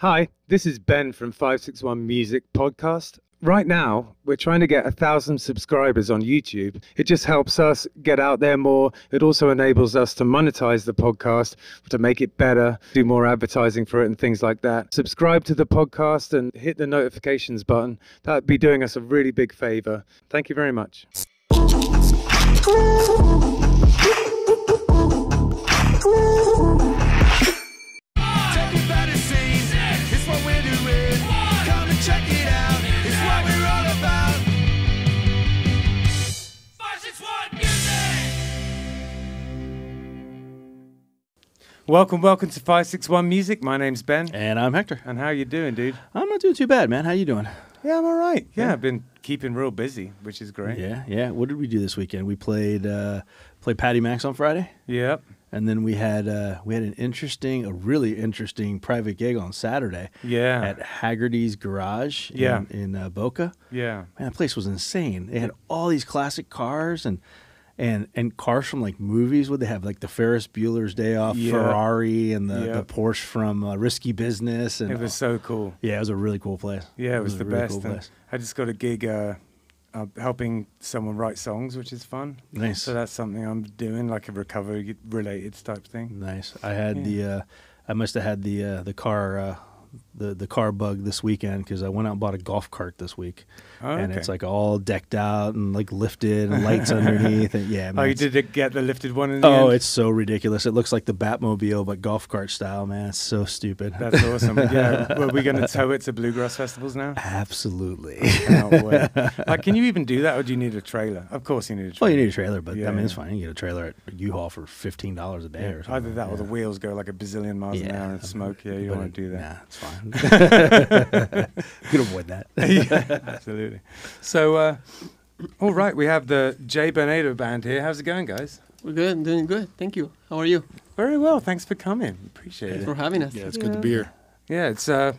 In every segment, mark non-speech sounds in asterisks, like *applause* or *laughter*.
Hi, this is Ben from 561 Music Podcast. Right now, we're trying to get a thousand subscribers on YouTube. It just helps us get out there more. It also enables us to monetize the podcast, to make it better, do more advertising for it, and things like that. Subscribe to the podcast and hit the notifications button. That'd be doing us a really big favor. Thank you very much. *laughs* Welcome, welcome to 561 Music. My name's Ben. And I'm Hector. And how you doing, dude? I'm not doing too bad, man. How you doing? Yeah, I'm all right. Yeah, Yeah. I've been keeping real busy, which is great. Yeah, yeah. What did we do this weekend? We played uh, played Paddy Mac's on Friday, Yep. and then we had uh, we had an interesting, a really interesting private gig on Saturday Yeah. at Hagerty's Garage in, Yeah. in uh, Boca. yeah. Man, that place was insane. They had all these classic cars and and and cars from like movies. Would they have like the Ferris Bueller's Day Off Yeah. Ferrari and the, Yeah. the Porsche from uh, Risky Business? And It was so cool. yeah, it was a really cool place. Yeah, it was, the really best. cool place. I just got a gig uh, uh, helping someone write songs, which is fun. Nice. So that's something I'm doing, like a recovery related type thing. Nice. I had Yeah. the uh, I must have had the uh, the car uh, the the car bug this weekend because I went out and bought a golf cart this week, Oh, and okay. it's like all decked out and like lifted and *laughs* lights underneath. And yeah, man, oh, you did it get the lifted one in the Oh, end? it's so ridiculous. It looks like the Batmobile, but golf cart style, man. It's so stupid. That's awesome. *laughs* yeah. Were we going to tow it to bluegrass festivals now? Absolutely. Oh, Cannot. *laughs* Like, can you even do that, or do you need a trailer? Of course, you need a trailer. well, you need a trailer, but Yeah, I mean, it's fine. You get a trailer at U-Haul for fifteen dollars a day or something. Either that or the wheels go like a bazillion miles an hour and smoke. Yeah, you don't want to do that. Nah, it's fine. *laughs* you can avoid that. *laughs* yeah, absolutely. So, uh, all right, we have the Jay Bernedo band here. How's it going, guys? We're good, doing good. Thank you. How are you? Very well. Thanks for coming. Appreciate Thanks it. for having us. Yeah, it's good to be here. Yeah, it's uh,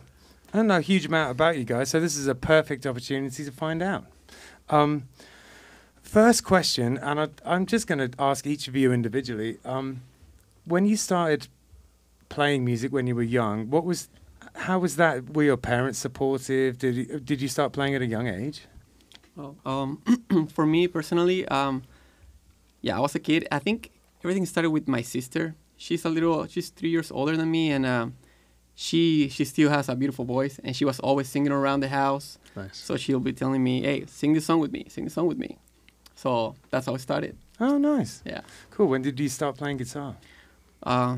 I don't know a huge amount about you guys, so this is a perfect opportunity to find out. Um, first question, and I, I'm just going to ask each of you individually. Um, when you started playing music when you were young, what was, how was that? Were your parents supportive? Did you, did you start playing at a young age? Well, um, *clears throat* for me personally, um, yeah, I was a kid. I think everything started with my sister. She's a little, she's three years older than me, and um, she she still has a beautiful voice, and she was always singing around the house. Nice. So she'll be telling me, "Hey, sing this song with me, sing this song with me." So that's how it started. Oh, nice. Yeah, Cool. When did you start playing guitar? uh,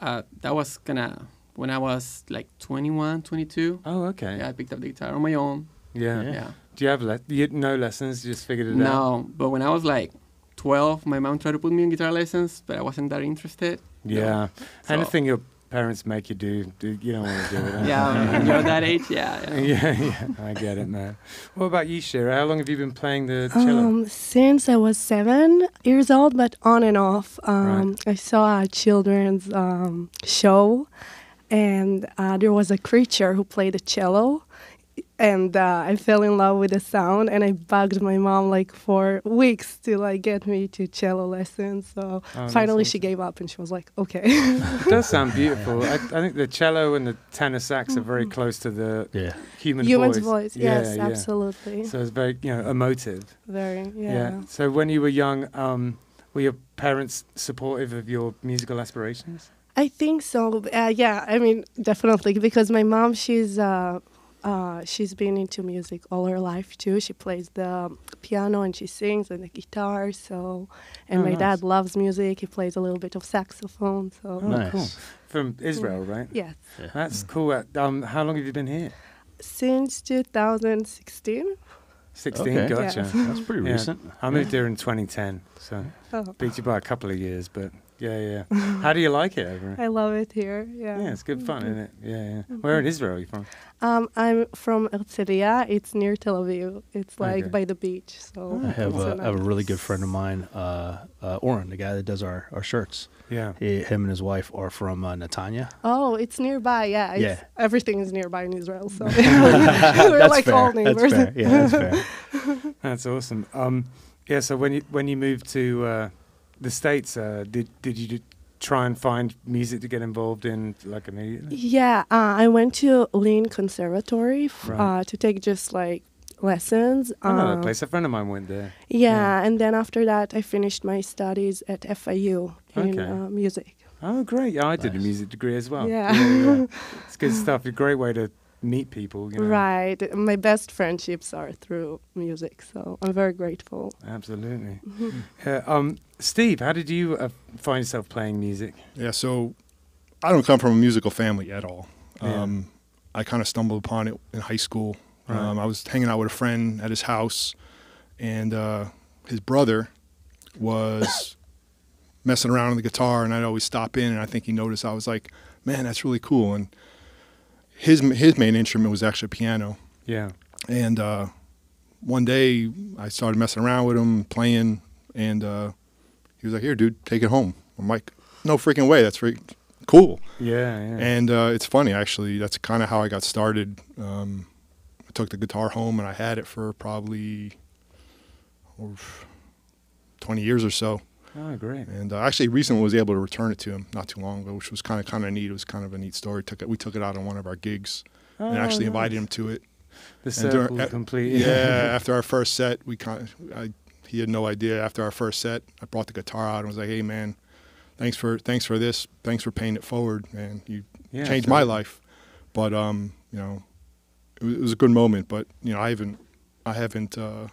uh, that was gonna when I was like 21, 22. Oh, okay. Yeah, I picked up the guitar on my own. Yeah. Yeah. yeah. Do you have le- you had no lessons? You just figured it out. No, but when I was like 12, my mom tried to put me in guitar lessons, but I wasn't that interested. Yeah. So- Anything your parents make you do, do you don't want to do it. Yeah, when *laughs* you're that age, yeah. yeah. *laughs* yeah, yeah, I get it, man. What about you, Shira? How long have you been playing the cello? Um, since I was seven years old, but on and off. Um, I saw a children's um, show, and uh, there was a creature who played the cello, and uh, I fell in love with the sound. And I bugged my mom like for weeks to like get me to cello lessons. So Oh, finally, she gave up, and she was like, "Okay." It does sound *laughs* beautiful. I, I think the cello and the tenor sax are very close to the Yeah. human Human's voice. voice, Yeah, yes, yeah. absolutely, So it's very, you know, emotive. very, yeah. So when you were young, um, were your parents supportive of your musical aspirations? I think so. Uh, yeah, I mean, definitely because my mom, she's uh, uh, she's been into music all her life too. She plays the piano and she sings and the guitar. So, and Oh, my nice. dad loves music. He plays a little bit of saxophone. So, Oh, Nice. cool. From Israel, right? yes, That's cool. Uh, Um, how long have you been here? since 2016. 16, Okay. gotcha. Yeah. That's pretty Yeah. recent. I moved here in 2010, so Oh, beat you by a couple of years, but yeah, yeah. How do you like it over *laughs* here? I love it here. Yeah. Yeah, it's good fun, isn't it? Yeah, yeah. Where in Israel are you from? Um, I'm from Herzliya. It's near Tel Aviv. It's like Okay. by the beach. So I have, a, I have a really good friend of mine, uh, uh, Oren, the guy that does our, our shirts. Yeah. He, him and his wife are from uh, Netanya. Oh, it's nearby. Yeah, it's, Yeah. everything is nearby in Israel. So *laughs* *laughs* we're That's like fair. all neighbors. That's fair. Yeah, that's fair. That's awesome. Um, yeah. So when you when you moved to uh, the states, uh, did did you try and find music to get involved in like immediately? Yeah, uh, I went to Lynn Conservatory f- Right. uh, to take just like lessons. I know that place. A friend of mine went there. Yeah, and then after that, I finished my studies at FIU in Okay. uh, music. Oh, great! Yeah, I did a music degree as well. Yeah. yeah. *laughs* It's good stuff. A great way to meet people. You know? Right. My best friendships are through music, so I'm very grateful. Absolutely. Mm-hmm. *laughs* Uh, um, Steve, how did you uh, find yourself playing music? Yeah, so I don't come from a musical family at all. Yeah. Um, I kind of stumbled upon it in high school. Right. Um, I was hanging out with a friend at his house, and uh, his brother was *coughs* messing around on the guitar, and I'd always stop in, and I think he noticed. I was like, "Man, that's really cool." And his his main instrument was actually piano. Yeah. And uh, one day I started messing around with him, playing, and uh, he was like, "Here, dude, take it home." I'm like, "No freaking way! That's very cool." Yeah. Yeah. And uh, it's funny, actually. That's kind of how I got started. Um, I took the guitar home, and I had it for probably oh, 20 years or so. Oh, great. And uh, actually, recently was able to return it to him not too long ago, which was kind of kind of neat. It was kind of a neat story. Took it, we took it out on one of our gigs, and actually invited him to it. The and during- circle complete. Yeah, *laughs* after our first set, we kind of, I, he had no idea. After our first set, I brought the guitar out and was like, "Hey, man, thanks for thanks for this. Thanks for paying it forward, man. You Yeah, changed my life." But um, you know, it was, it was a good moment. But you know, I haven't, I haven't, uh,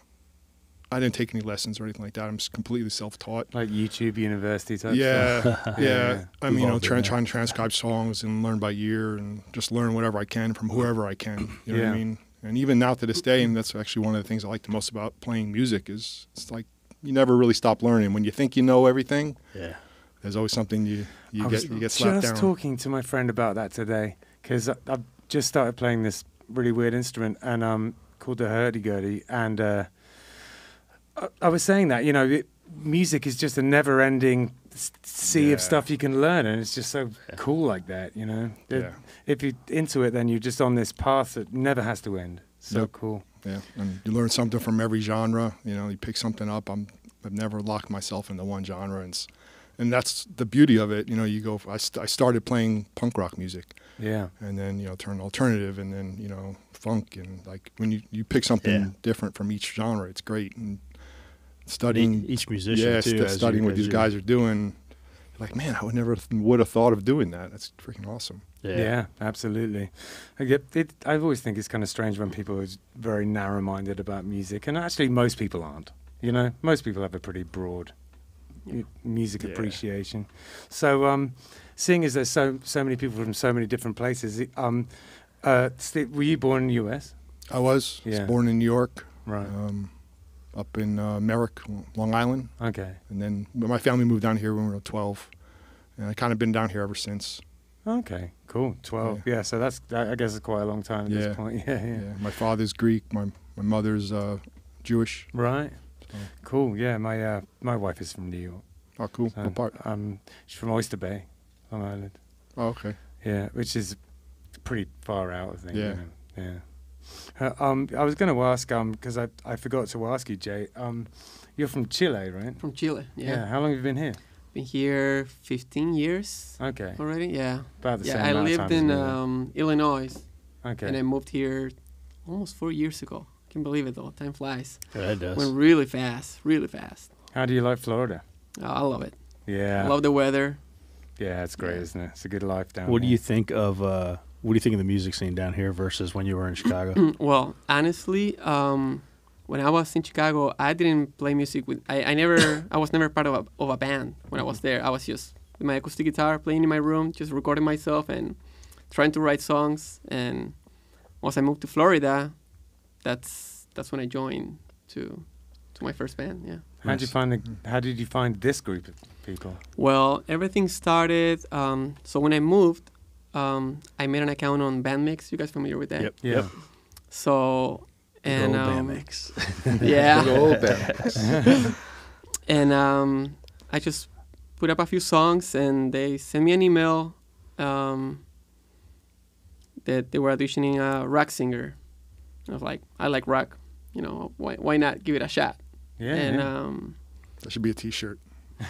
I didn't take any lessons or anything like that. I'm just completely self-taught. Like YouTube University type Yeah, stuff. *laughs* *laughs* yeah. Yeah. I mean, We've you know, trying trying to transcribe songs and learn by ear and just learn whatever I can from whoever I can. You know what Yeah. I mean? And even now to this day, and that's actually one of the things I like the most about playing music is it's like you never really stop learning. When you think you know everything, Yeah. there's always something you you I get you get slapped just down. talking to my friend about that today because I've just started playing this really weird instrument and um called the hurdy-gurdy and uh, I, I was saying that you know it, music is just a never-ending s- sea of stuff you can learn and it's just so cool like that you know It- Yeah. if you're into it then you're just on this path that never has to end so Yep. cool Yeah, and you learn something from every genre. You know, you pick something up. I'm I've never locked myself into one genre, and it's, and that's the beauty of it. You know, you go. I, st- I started playing punk rock music. yeah and then you know turn alternative and then you know funk and like when you you pick something Yeah. different from each genre it's great and studying each musician, yeah too, st- studying you- what these you- guys are doing like man i would never th- would have thought of doing that that's freaking awesome Yeah, yeah absolutely. I get it. I always think it's kind of strange when people are very narrow-minded about music, and actually, most people aren't. You know, most people have a pretty broad mu- music Yeah. appreciation. So, um, seeing as there's so so many people from so many different places, um, uh, were you born in the U.S.? i was, was Yeah. born in new york Right. um, up in uh, merrick long island okay. and then my family moved down here when we were 12 and i kind of been down here ever since Okay. Cool. Twelve. Yeah. so that's I I guess it's quite a long time at Yeah. this point. *laughs* Yeah. Yeah. yeah my father's greek my my mother's uh, jewish Right. So- Cool. Yeah. My uh, my wife is from New York. oh cool So, what part Um, she's from Oyster Bay, Long Island. oh okay Yeah, which is pretty far out, I think. you Yeah. know, Yeah. Uh, um, I was going to ask, um, because I, I forgot to ask you, Jay. Um, you're from Chile, right? From Chile. Yeah. How long have you been here? Been here 15 years Okay. already. Yeah. About the yeah, same I amount of lived time in me, um, Illinois okay. and I moved here almost four years ago. Can't believe it though. Time flies. Yeah, it does. Went really fast, really fast. How do you like Florida? Oh, I love it. Yeah. I love the weather. yeah, it's great, Yeah. isn't it? It's a good life down here. what do you think of uh, what do you think of the music scene down here versus when you were in Chicago? *clears throat* well, honestly, um, when I was in Chicago, I didn't play music with. I, I never. I was never part of a, of a band when I was there. I was just with my acoustic guitar playing in my room, just recording myself and trying to write songs. And once I moved to Florida, that's that's when I joined to to my first band. Yeah. How did you find the, How did you find this group of people? Well, everything started. Um, so when I moved, um, I made an account on Bandmix. You guys familiar with that? Yep. Yeah. Yep. So and Good old um, Bandmix. *laughs* *laughs* yeah. Good old band. *laughs* and um, I just put up a few songs, and they sent me an email um, that they were auditioning a rock singer. I was like, I like rock, you know, why why not give it a shot? Yeah. and yeah. um, That should be a T-shirt.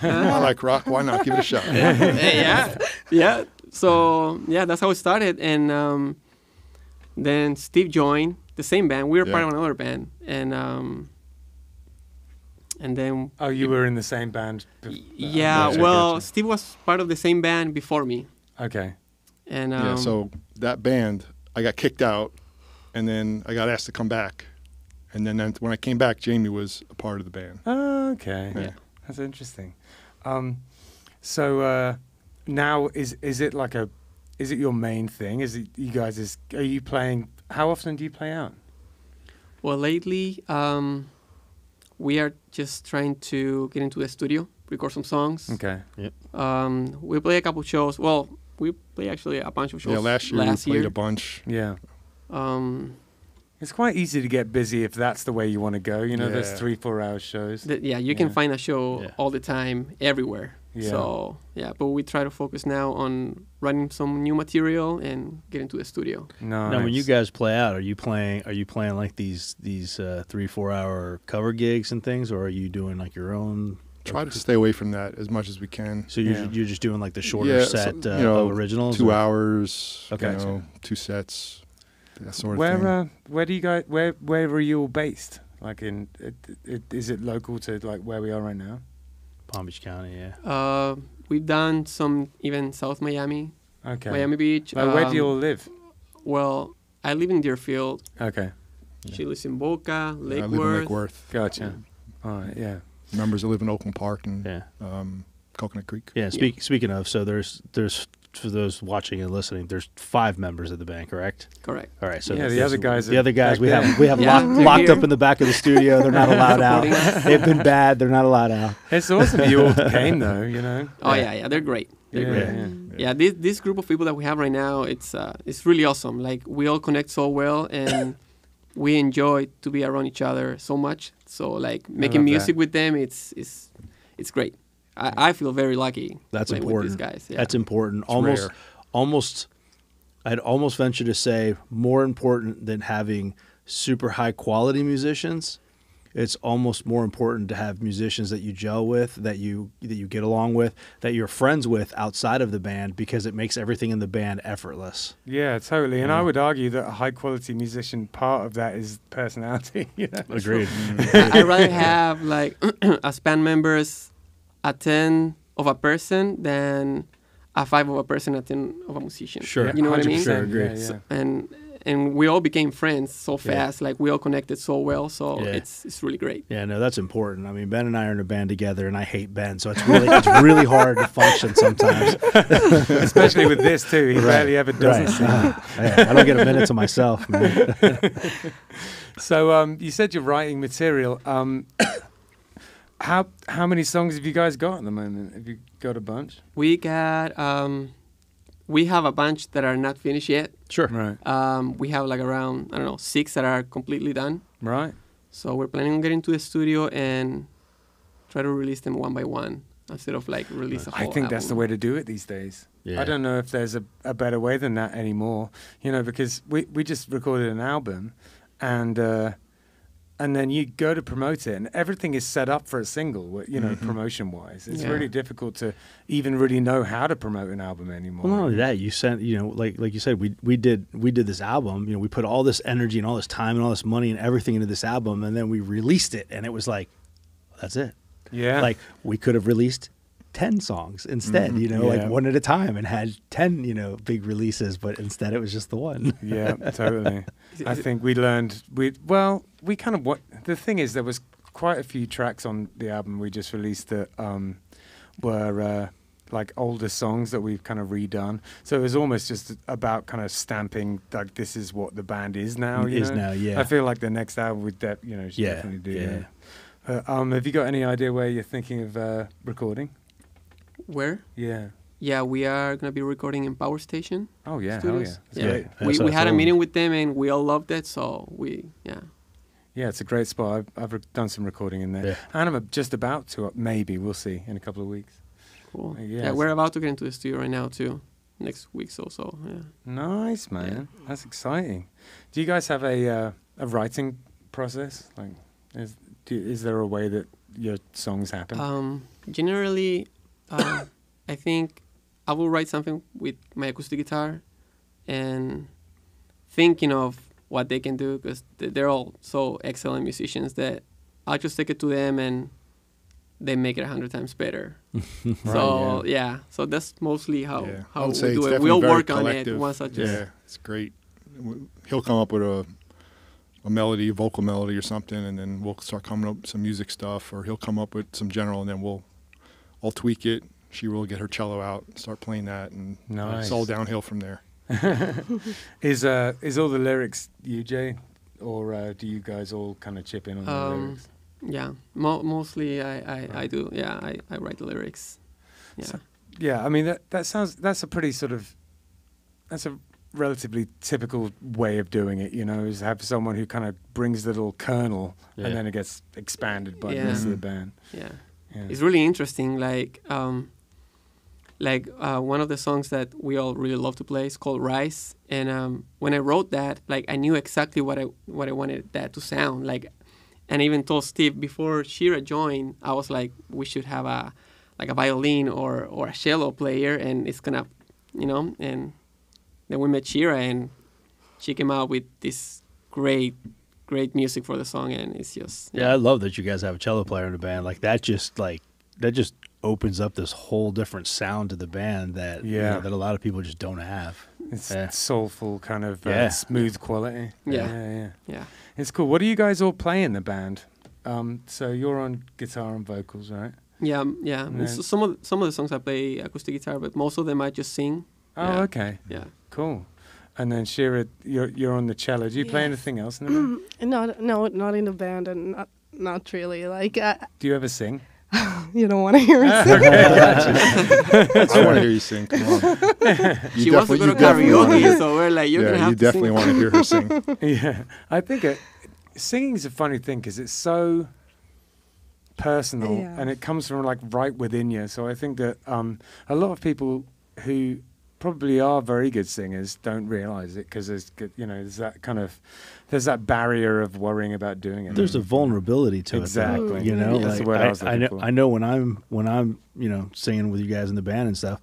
I like rock. Why not? Give it a shot. yeah, yeah. So yeah, that's how it started, and um, then Steve joined the same band. We were part of another band, and um, and then Oh, you were in the same band. bef- yeah, Gotcha, well. Steve was part of the same band before me, Okay. and um, yeah. So that band, I got kicked out, and then I got asked to come back, and then, then when I came back, Jamie was a part of the band. Oh, okay. Yeah. That's interesting. Um, so uh, now is is it like a is it your main thing? Is it you guys is are you playing? How often do you play out? well, lately um, we are just trying to get into the studio, record some songs. Okay. Um, we play a couple shows. Well, we play actually a bunch of shows. Yeah, last year last we played year. a bunch. Yeah. Um, It's quite easy to get busy if that's the way you want to go. You know, there's three, four hour shows. th- yeah, you can find a show Yeah. all the time, everywhere. Yeah. So yeah, but we try to focus now on writing some new material and get into the studio. No. Now, when you guys play out, are you playing? Are you playing like these these uh, three four hour cover gigs and things, or are you doing like your own? Try to stay away from that as much as we can. So you're Yeah. you're just doing like the shorter Yeah, so, set uh, you know, of originals. Two or- hours. Okay. You know, two sets. That sort of where thing. uh, where do you guys where where are you all based? Like in it, it, is it local to like where we are right now? Palm Beach County, yeah. Uh, we've done some even South Miami, Okay. Miami Beach. Like, where do you um, all live? Well, I live in Deerfield. Okay. She lives in Boca, I Lake live in Worth. Lake Worth. Gotcha. All right. Yeah. Members that live in Oakland Park and Yeah. um, Coconut Creek. Yeah. Speak, Speaking of, so there's there's for those watching and listening, there's five members of the band, correct? Correct. All right. So Yeah, the other guys the other guys we there. have we have *laughs* Yeah, locked, locked here. up in the back of the studio. They're not *laughs* allowed out. They've been *laughs* bad. They're not allowed out. It's awesome you all came though. You know. Oh yeah, yeah, they're great. They're Yeah. great. yeah. yeah this, this group of people that we have right now it's uh, it's really awesome like we all connect so well and we enjoy to be around each other so much so like making love that. music with them it's it's it's great i, I feel very lucky That's important. with these guys yeah. That's important. almost, rare. almost. I'd almost venture to say more important than having super high quality musicians. It's almost more important to have musicians that you gel with, that you that you get along with, that you're friends with outside of the band, because it makes everything in the band effortless. Yeah, totally. And I would argue that a high quality musician part of that is personality. *laughs* You know? Agreed. *laughs* I, i'd rather have like *clears throat* as band members a 10 of a person than a 5 of a person a 10 of a musician Sure. you know what i mean 100%, Sure, agree. Yeah, yeah. and and we all became friends so Yeah. fast like we all connected so well so Yeah. it's it's really great Yeah, no, that's important. I mean, Ben and I are in a band together, and I hate Ben, so it's really it's really hard to function sometimes. *laughs* Especially with this too. He barely ever doesn't Right. sing. *laughs* Ah, yeah, I don't get a minute to myself, man. *laughs* So um, you said you're writing material. Um, how how many songs have you guys got at the moment? Have you got a bunch? We got um, we have a bunch that are not finished yet. Sure. Right. Um, we have like around I don't know six that are completely done. Right. So we're planning on getting to the studio and try to release them one by one instead of like release a I whole I think that's the way to do it these days. Yeah. I don't know if there's a, a better way than that anymore. You know, because we, we just recorded an album and uh, and then you go to promote it and everything is set up for a single, you know, Mhm. promotion wise. It's Yeah. really difficult to even really know how to promote an album anymore. Well, not only that, you sent you know, like like you said, we we did we did this album. You know, we put all this energy and all this time and all this money and everything into this album, and then we released it, and it was like, that's it. yeah. Like we could have released ten songs instead. Mhm. You know, Yeah. like one at a time, and had ten you know big releases, but instead it was just the one. Yeah, *laughs* totally. I think we learned we well we kind of what the thing is there was quite a few tracks on the album we just released that um, were uh, like older songs that we've kind of redone. So it was almost just about kind of stamping like this is what the band is now. You is know? now, yeah. I feel like the next album would de- you know should Yeah, definitely do yeah. that. Uh, um, have you got any idea where you're thinking of uh, recording? Where? Yeah. Yeah, we are gonna be recording in Power Station Oh yeah, hell Studios. yeah. That's yeah. great. We, what we had a meeting with them and we all loved it. So we yeah. Yeah, it's a great spot. I've, I've re- done some recording in there. Yeah. And I'm just about to, maybe, we'll see, in a couple of weeks. Cool. Yeah, yes. we're about to get into the studio right now too. Next week so so yeah. Nice, man. That's exciting. Do you guys have a uh, a writing process? Like, is do, is there a way that your songs happen? Um, generally, uh, I think I will write something with my acoustic guitar, and thinking of what they can do because they're all so excellent musicians that I'll just take it to them and they make it a hundred times better. *laughs* so yeah. so that's mostly how yeah. How we do it. We'll very work on it once I just Yeah, it's great. He'll come up with a a melody, a vocal melody or something, and then we'll start coming up with some music stuff, or he'll come up with some general, and then we'll I'll tweak it. She will get her cello out, start playing that, and it's all downhill from there. *laughs* Is uh is all the lyrics you, Jay, or uh, do you guys all kind of chip in on the Um, lyrics? Yeah, mo- mostly I, I, I do. Yeah, I, I write the lyrics. Yeah. So- Yeah, I mean that that sounds that's a pretty sort of that's a relatively typical way of doing it. You know, is have someone who kind of brings the little kernel Yeah. and then it gets expanded by the Yeah. rest of the band. yeah. Yeah. It's really interesting. Like um, like uh, one of the songs that we all really love to play is called Rise. And um, when I wrote that, like I knew exactly what I what I wanted that to sound like. And I even told Steve before Shira joined, I was like, we should have a like a violin or or a cello player, and it's gonna, you know. And then we met Shira, and she came out with this great great music for the song, and it's just Yeah, I love that you guys have a cello player in the band. Like that just like that just opens up this whole different sound to the band that you Yeah. know, that a lot of people just don't have. It's Yeah. soulful kind of uh, Yeah. smooth quality. Yeah. yeah, yeah. yeah. It's cool. What do you guys all play in the band? Um, so you're on guitar and vocals, right? Yeah, um, yeah. And S- then- some of some of the songs I play acoustic guitar, but most of them I just sing. Oh, Yeah. okay, Yeah. cool. And then Shira, you're you're on the cello. Do you play anything else in the band? *clears throat* Not, no, not in the band, and not, not really. Like, uh, Do you ever sing? *laughs* you don't want to hear me *laughs* sing. *laughs* I want to hear you sing. Come on. You she wants to definitely- go to karaoke, so we're like, you're yeah, gonna have you to definitely sing. want to hear her sing. yeah, I think it, singing is a funny thing because it's so personal Yeah. and it comes from like right within you. So I think that um, a lot of people who probably are very good singers don't realize it because there's you know there's that kind of there's that barrier of worrying about doing it. There's a vulnerability to it. Exactly. You know, That's the like, word I was I, know for. I know when I'm when I'm, you know, singing with you guys in the band and stuff,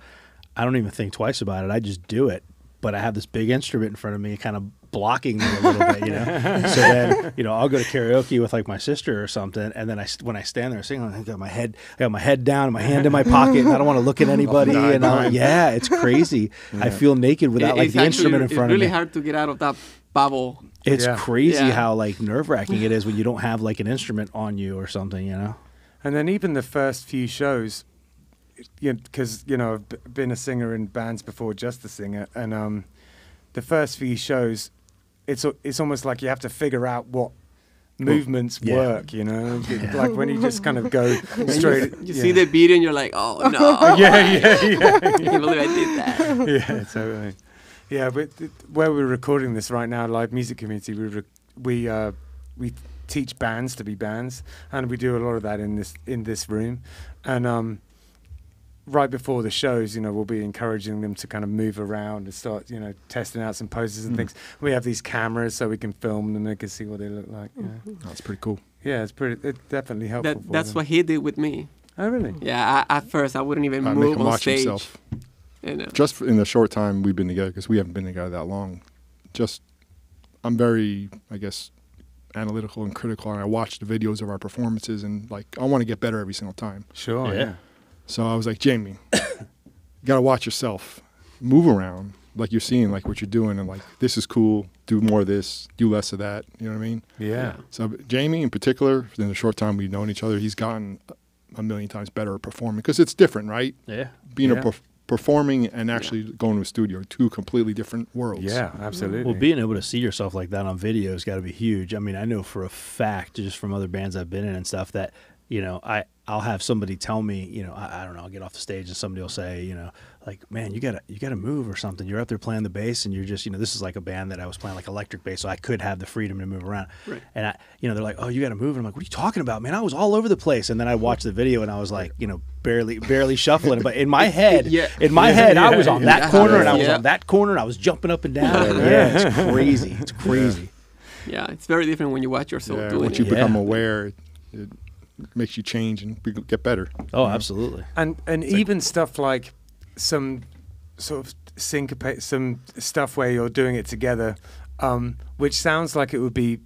I don't even think twice about it. I just do it. But I have this big instrument in front of me kind of blocking me a little bit, you know. *laughs* so then, you know, I'll go to karaoke with like my sister or something, and then I when I stand there singing, I got my head, I got my head down, my hand in my pocket, and I don't want to look at *laughs* anybody. die and I'm, yeah, it's crazy. *laughs* I feel naked without It- like the actually- instrument in front really of me. It's really hard to get out of that bubble. It's Yeah. crazy Yeah. how like nerve wracking it is when you don't have like an instrument on you or something, you know. And then even the first few shows, because you know I've been a singer in bands before, just a singer, and um, the first few shows, it's it's almost like you have to figure out what movements yeah. work. You know, *laughs* like when you just kind of go *laughs* straight. You yeah. see the beat and you're like, oh no. *laughs* yeah, yeah, yeah, I can't believe I did that. yeah, totally. Yeah, but where we're recording this right now, live music community, we rec- we uh, we teach bands to be bands, and we do a lot of that in this in this room, and um, right before the shows, you know, we'll be encouraging them to kind of move around and start, you know, testing out some poses and Mm. things. We have these cameras so we can film them, they can see what they look like. You know? That's pretty cool. Yeah, it's pretty. It definitely helpful. That, for that's them. what he did with me. Oh, really? Yeah, I, at first I wouldn't even I make move him on watch stage. himself. You know. Just in the short time we've been together, because we haven't been together that long. Just, I'm very, I guess, analytical and critical, and I watch the videos of our performances, and like I want to get better every single time. Sure. Yeah. Yeah. So I was like, Jamie, you gotta watch yourself, move around, like you're seeing, like what you're doing, and like this is cool. Do more of this, do less of that. You know what I mean? Yeah. So Jamie, in particular, in the short time we've known each other, he's gotten a million times better at performing because it's different, right? Yeah. Being Yeah. a perf- performing and actually going to a studio are two completely different worlds. Yeah. Absolutely. Well, being able to see yourself like that on video has got to be huge. I mean, I know for a fact, just from other bands I've been in and stuff, that you know, I I'll have somebody tell me, you know, I, I don't know, I'll get off the stage and somebody will say, you know, like, man, you gotta you gotta move or something. You're up there playing the bass and you're just, you know, this is like a band that I was playing like electric bass, so I could have the freedom to move around. Right. And I, you know, they're like, oh, you gotta move. And I'm like, what are you talking about, man? I was all over the place. And then I watched the video and I was like, you know, barely barely shuffling. But in my *laughs* head, Yeah. in my head, I was on that Yeah. corner and I was Yeah. on that corner and I was jumping up and down. yeah, it's crazy. It's crazy. Yeah, it's very different when you watch yourself Yeah, doing once it. you become Yeah. aware, it, it, makes you change and be- get better. Oh, absolutely. And and even stuff like some sort of syncopate, some stuff where you're doing it together, um, which sounds like it would be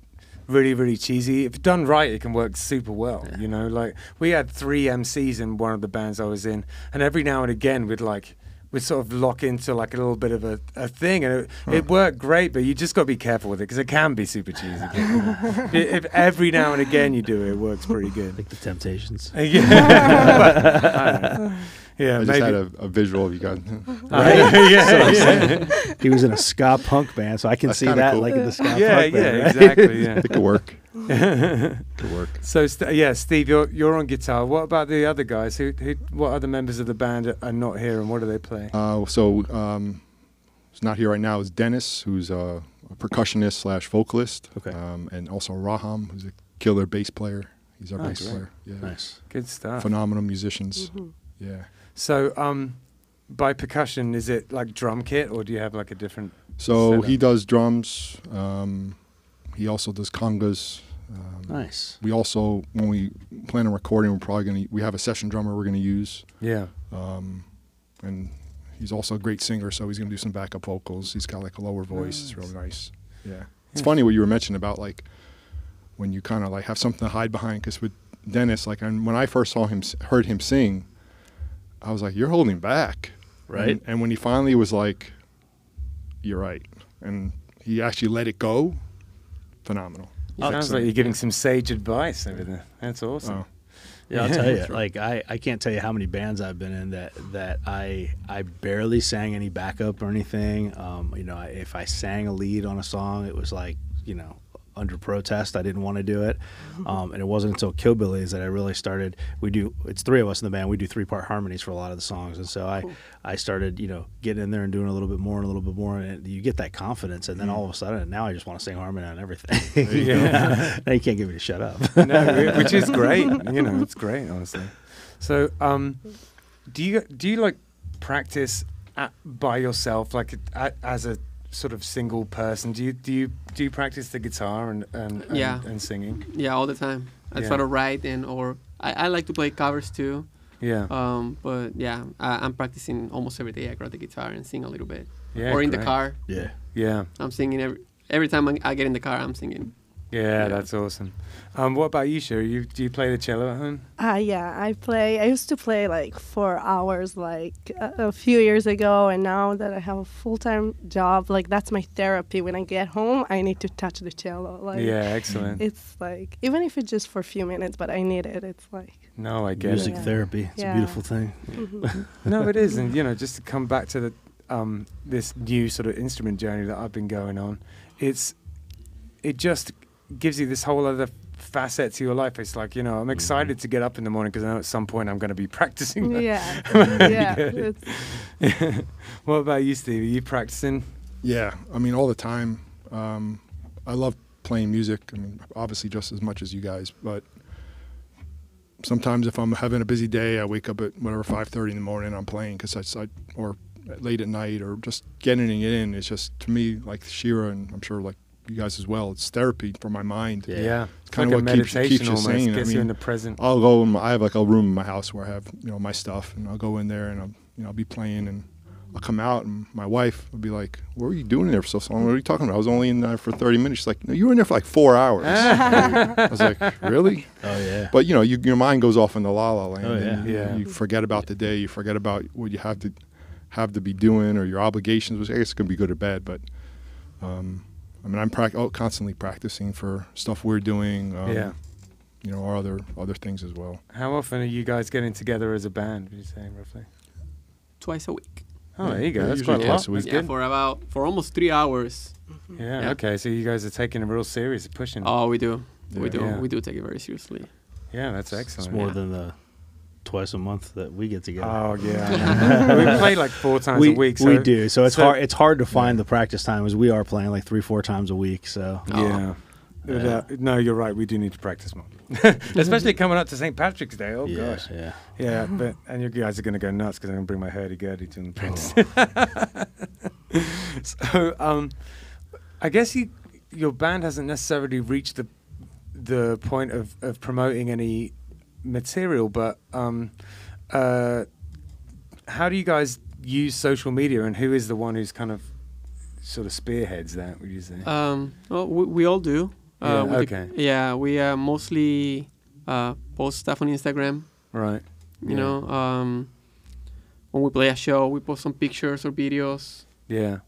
really really cheesy. If done right, it can work super well. You know, like we had three MCs in one of the bands I was in, and every now and again we'd like. We'd sort of lock into like a little bit of a, a thing, and it, it worked great. But you just got to be careful with it because it can be super cheesy. *laughs* if, if every now and again you do it, it works pretty good. Like the Temptations. *laughs* yeah, *laughs* yeah. I just had a, a visual of you guys. Right? yeah, yeah. He was in a ska punk band, so I can That's see that cool. like in the ska yeah, punk yeah, band. right? exactly. Yeah. it could work. Could work. So st- yeah, Steve, you're you're on guitar. What about the other guys? Who, who what other members of the band are- are not here, and what do they play? Uh, so um, who's not here right now is Dennis, who's a, a percussionist slash vocalist. Okay. Um, and also Raham, who's a killer bass player. He's our Oh, bass great. player. Yeah. Nice. Good stuff. Phenomenal musicians. Yeah. So um, by percussion, is it like drum kit, or do you have like a different? So Setup. he does drums. Um, he also does congas. Um, Nice. We also, when we plan on recording, we're probably gonna we have a session drummer we're gonna use, Yeah. um, and he's also a great singer, so he's gonna do some backup vocals. He's got like a lower voice. It's really nice. Yeah. It's Yeah. funny what you were mentioning about like when you kind of like have something to hide behind. Because with Dennis, like and when I first saw him, heard him sing, I was like, "You're holding back." Right. And, and when he finally was like, "You're right," and he actually let it go, phenomenal. Sounds Excellent. like you're giving some sage advice over there. That's awesome. Oh. Yeah, I'll tell *laughs* you. right. Like I, I can't tell you how many bands I've been in that that I I barely sang any backup or anything. Um, you know, I, if I sang a lead on a song, it was like you know under protest. I didn't want to do it, um, and it wasn't until Killbillies that I really started. We do it's three of us in the band. We do three part harmonies for a lot of the songs, and so I I started you know getting in there and doing a little bit more and a little bit more, and you get that confidence, and then all of a sudden now I just want to sing harmony on everything. *laughs* You know? Yeah. now you can't get me to shut up. no, which is *laughs* great. You know, it's great, honestly. So, um, do you do you like practice at, by yourself, like a, as a sort of single person? Do you do you do you practice the guitar and and, and, Yeah. and singing? Yeah, all the time. I Yeah. try to write and or I, I like to play covers too. Yeah, Um, but yeah, I, I'm practicing almost every day. I grab the guitar and sing a little bit. yeah, or in the car, yeah. Yeah, I'm singing every every time I, I get in the car. I'm singing. Yeah, Yeah. that's awesome. Um, what about you, Shira? You do you play the cello at home? Uh, yeah, I play. I used to play like four hours like a, a few years ago, and now that I have a full time job, like that's my therapy. When I get home, I need to touch the cello. Like, yeah, excellent. It's like even if it's just for a few minutes, but I need it. It's like no, I get Music it. Yeah. therapy. It's Yeah. a beautiful thing. mhm. *laughs* no, it is, and you know, just to come back to the um, this new sort of instrument journey that I've been going on, it's it just gives you this whole other facet to your life. It's like you know, I'm excited to get up in the morning because I know at some point I'm going to be *laughs* practicing. that. yeah, *laughs* yeah. get *laughs* what about you, Steve? Are you practicing? Yeah, I mean, all the time. Um, I love playing music. I mean, obviously just as much as you guys, but sometimes if I'm having a busy day, I wake up at whatever 5:30 in the morning. I'm playing because I, I or late at night or just getting it in. It's just to me like Shira and I'm sure like you guys as well. It's therapy for my mind. Yeah. it's kinda like a what keeps- keeps you almost. sane. I Gets you in mean, the present. I'll go. In my, I have like a room in my house where I have you know my stuff, and I'll go in there and I'll you know I'll be playing, and I'll come out, and my wife will be like, "What were you doing in there for so long? What are you talking about? I was only in there for 30 minutes." She's like, "No, you were in there for like four hours." *laughs* I was like, "Really?" *laughs* Oh yeah. But you know, you, your mind goes off in the la la land. Oh, yeah. you, Yeah. you forget about the day. You forget about what you have to have to be doing or your obligations, which I guess can be good or bad. But um, I mean, I'm prac- oh, constantly practicing for stuff we're doing. Um, yeah. You know, or other other things as well. How often are you guys getting together as a band? Would you say roughly? Twice a week. Oh, Yeah, there you go. yeah, That's quite a lot. a week. Yeah, for about for almost three hours. Yeah, Yeah. Okay. So you guys are taking it real serious, pushing. Oh, we do. Yeah. We do. Yeah. We do take it very seriously. yeah, that's excellent. It's more Yeah. than the twice a month that we get together. Oh yeah, *laughs* *laughs* we play like four times we, a week. we do. So it's so- hard. It's hard to find the practice time as we are playing like three, four times a week. So Oh. Yeah. But, Yeah. uh, no, you're right. We do need to practice more, *laughs* especially coming up to St. Patrick's Day. Oh yeah, gosh, yeah. yeah. But and you guys are going to go nuts because I'm going to bring my hurdy gurdy to the practice. so, um, I guess you, your band hasn't necessarily reached the the point of, of promoting any material, but um, uh, how do you guys use social media, and who is the one who's kind of sort of spearheads that? Would you say? Um, well, we, we all do. Yeah, Uh, the- okay. yeah, we uh, mostly uh, post stuff on Instagram. right. You Yeah. know, um, when we play a show, we post some pictures or videos. Yeah.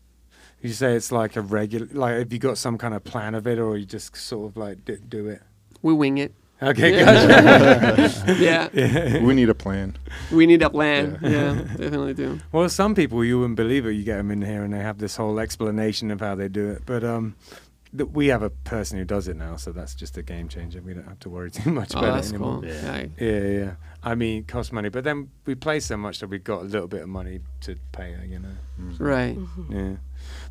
You say it's like a regular, like have you got some kind of plan of it, or you just sort of like d- do it? We wing it. Okay, Yeah. gotcha. *laughs* yeah, we need a plan. we need a plan. Yeah, definitely do. Well, some people you wouldn't believe it. You get them in here and they have this whole explanation of how they do it. But um, th- we have a person who does it now, so that's just a game changer. We don't have to worry *laughs* too much Oh, about that's it anymore. cool. Yeah. Yeah. Yeah, yeah, yeah. I mean, it costs money, but then we play so much that we've got a little bit of money to pay her. You know. Right. Yeah,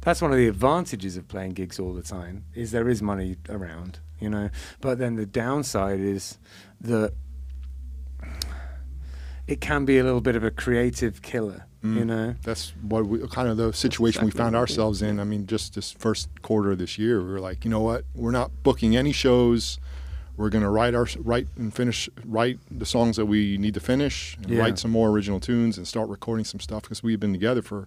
that's one of the advantages of playing gigs all the time is there is money around, you know. But then the downside is that it can be a little bit of a creative killer, you Mm. know. That's what we kind of the situation we found ourselves in. I mean, just this first quarter of this year, we were like, you know what? We're not booking any shows. We're gonna write our write and finish write the songs that we need to finish, and Yeah. write some more original tunes, and start recording some stuff because we've been together for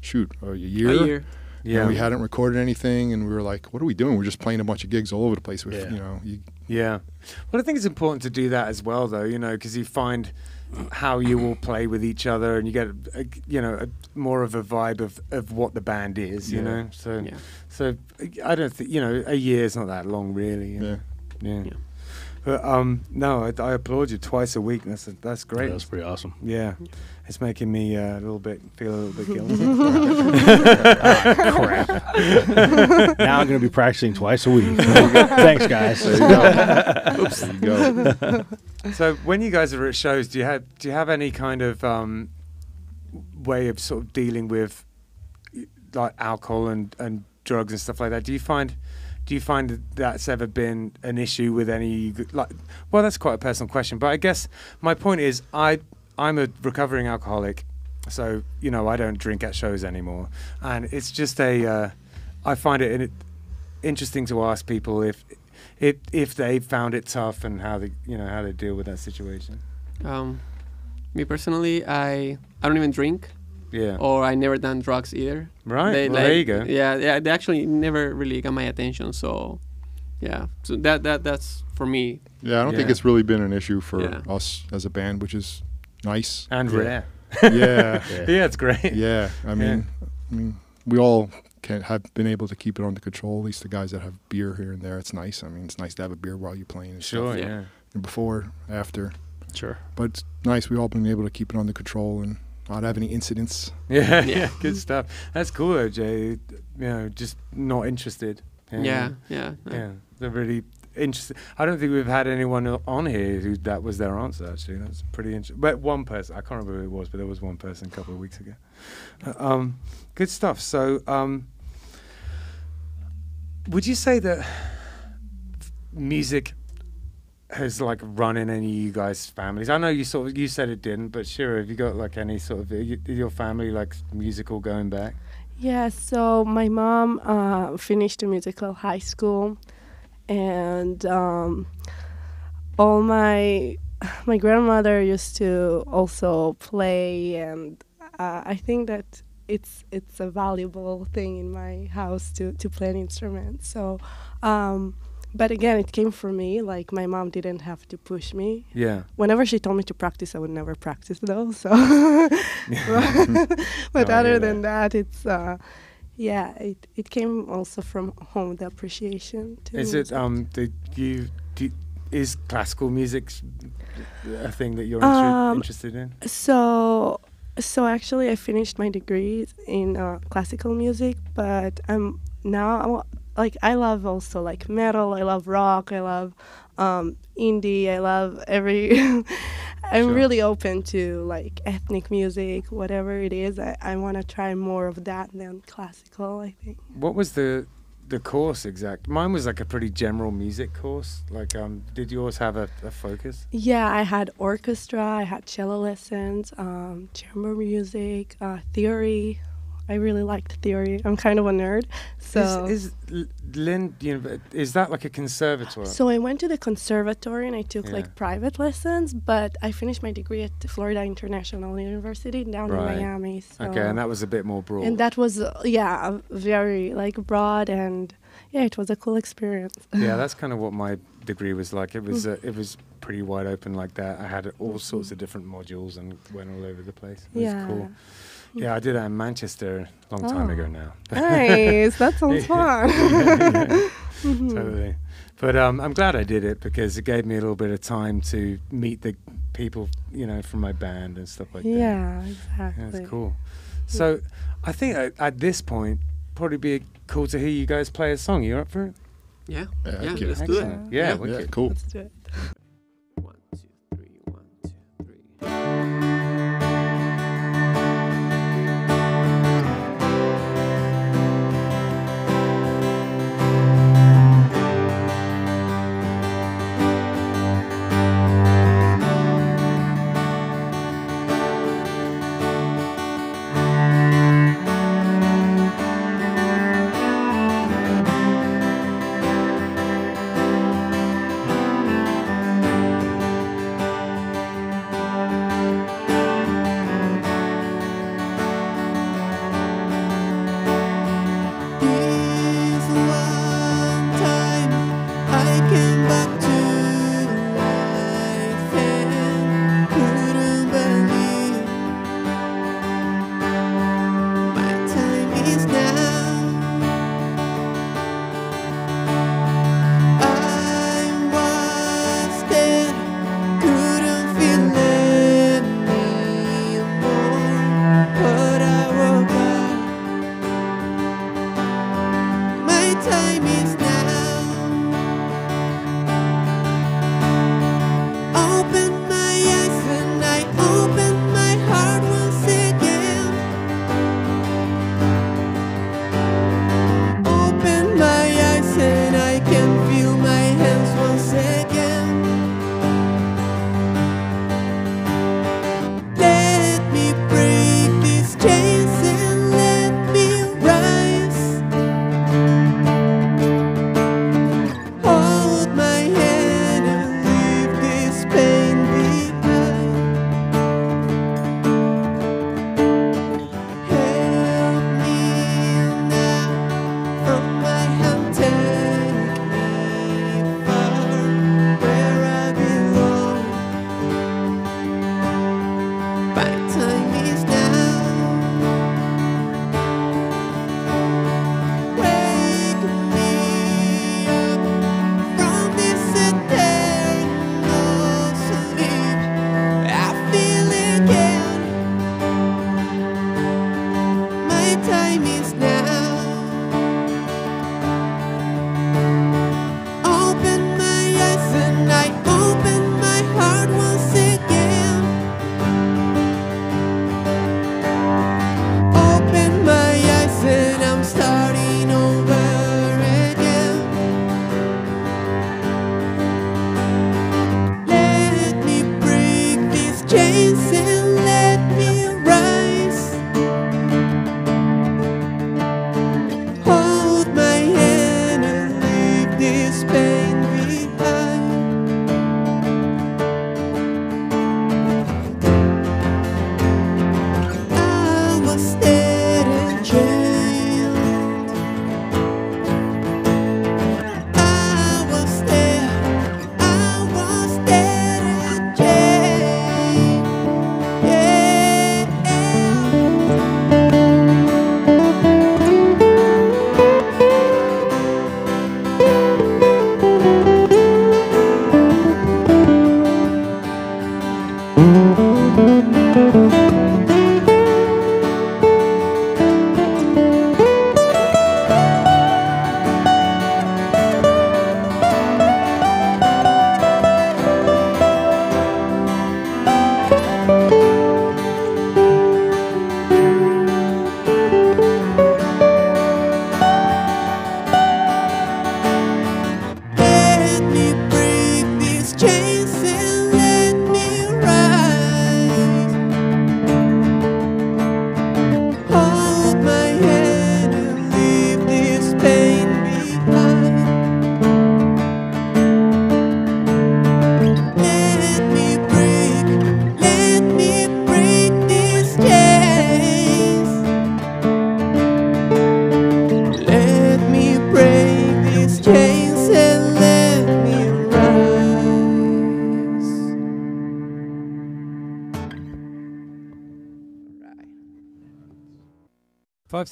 shoot a year. A year. Yeah, And we hadn't recorded anything, and we were like, "What are we doing? We're just playing a bunch of gigs all over the place." With Yeah. you know, you, Yeah. Well, I think it's important to do that as well, though, you know, because you find how you all play with each other and you get, a, you know, a, more of a vibe of, of what the band is, you Yeah. know. So, Yeah. so I don't think, you know, a year is not that long, really. you yeah. Yeah. Yeah. But um, no, I, I applaud you twice a week. That's that's great. That's pretty awesome. Yeah, it's making me uh, a little bit feel a little bit guilty. *laughs* Crap. now I'm going to be practicing twice a week. *laughs* Thanks, guys. There you go. Oops. There you go. *laughs* so when you guys are at shows, do you have do you have any kind of um, way of sort of dealing with like alcohol and, and drugs and stuff like that? Do you find do you find that that's ever been an issue with any like? Well, that's quite a personal question, but I guess my point is I I'm a recovering alcoholic, so you know I don't drink at shows anymore, and it's just a uh, I find it, in- interesting to ask people if if if they found it tough and how they you know how they deal with that situation. Um, me personally, I I don't even drink, Yeah. or I never done drugs either. right. They, well, there you go. Yeah, yeah. They actually never really got my attention. So, yeah. So that that that's for me. Yeah, I don't think it's really been an issue for Yeah. us as a band, which is nice. And Yeah. *laughs* rare. Yeah, Yeah, it's great. yeah. I *laughs* mean, I mean, we all can have been able to keep it under control. At least the guys that have beer here and there, it's nice. I mean, it's nice to have a beer while you're playing. And Sure. Stuff. Yeah. Yeah. And before, after, Sure. but it's nice. We've all been able to keep it under control and not have any incidents. *laughs* Yeah. Yeah. Yeah. Good stuff. That's cool, though, Jay. You know, just not interested. Yeah, yeah. no. Yeah. They're really interested. I don't think we've had anyone on here who that was their answer. Actually, that's pretty interesting. But one person, I can't remember who it was, but there was one person a couple of weeks ago. Uh, um, good stuff. So, um, would you say that music has like run in any of you guys' families? I know you sort of you said it didn't, but sure, have you got like any sort of your family like musical going back? Yeah, so my mom uh, finished a musical high school, and um, all my my grandmother used to also play, and uh, I think that it's it's a valuable thing in my house to to play an instrument. So, um, but again, it came from me. Like my mom didn't have to push me. Yeah. Whenever she told me to practice, I would never practice though. So, *laughs* *laughs* but No, other than that, it's uh, yeah, it it came also from home the appreciation. To Is it um did you do is classical music a thing that you're Um, interested in? So, so actually, I finished my degrees in uh, classical music, but I'm now like I love also like metal. I love rock. I love um, indie. I love every. *laughs* I'm Sure. really open to like ethnic music, whatever it is. I, I want to try more of that than classical. I think. What was the the course exact? Mine was like a pretty general music course. Like um did yours have a, a focus? Yeah, I had orchestra. I had cello lessons, um, chamber music, uh, theory. I really liked theory. I'm kind of a nerd, so. is, is L- Lynn, you know, is that like a conservatory? so I went to the conservatory and I took Yeah. like private lessons, but I finished my degree at Florida International University down Right. in Miami. So. okay, and that was a bit more broad. and that was uh, yeah very like broad and yeah it was a cool experience *laughs* yeah, that's kind of what my degree was like. It Mm. was uh, it was pretty wide open like that. I had all sorts of different modules and went all over the place. It was yeah cool. Yeah, I did that in Manchester a long time Oh. ago now. *laughs* nice that sounds fun *laughs* Mhm. totally. But um, I'm glad I did it because it gave me a little bit of time to meet the people, you know, from my band and stuff like that. yeah Yeah, exactly That's cool. So I think at, at this point, probably be cool to hear you guys play a song. You up for it? Yeah. Yeah, Yeah. Let's do it. Excellent. Yeah, Yeah. Yeah, cool. let's do it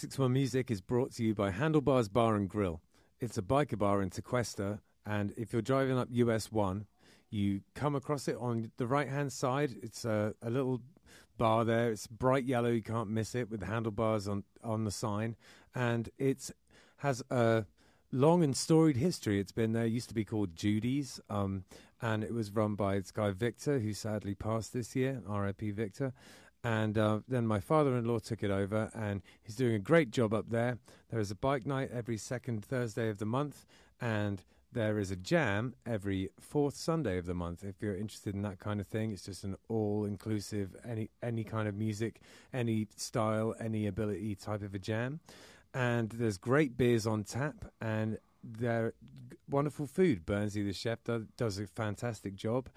561 Music is brought to you by Handlebars Bar and Grill. It's a biker bar in Tequesta, and if you're driving up US 1, you come across it on the right hand side. It's a, a little bar there. It's bright yellow, you can't miss it, with the handlebars on, on the sign. And it has a long and storied history. It's been there, used to be called Judy's, um, and it was run by this guy Victor, who sadly passed this year, RIP Victor. And uh, then my father in law took it over, and he's doing a great job up there. There is a bike night every second Thursday of the month, and there is a jam every fourth Sunday of the month. If you're interested in that kind of thing, it's just an all-inclusive, any any kind of music, any style, any ability type of a jam. And there's great beers on tap, and they're wonderful food. Bernsey, the chef, does a fantastic job.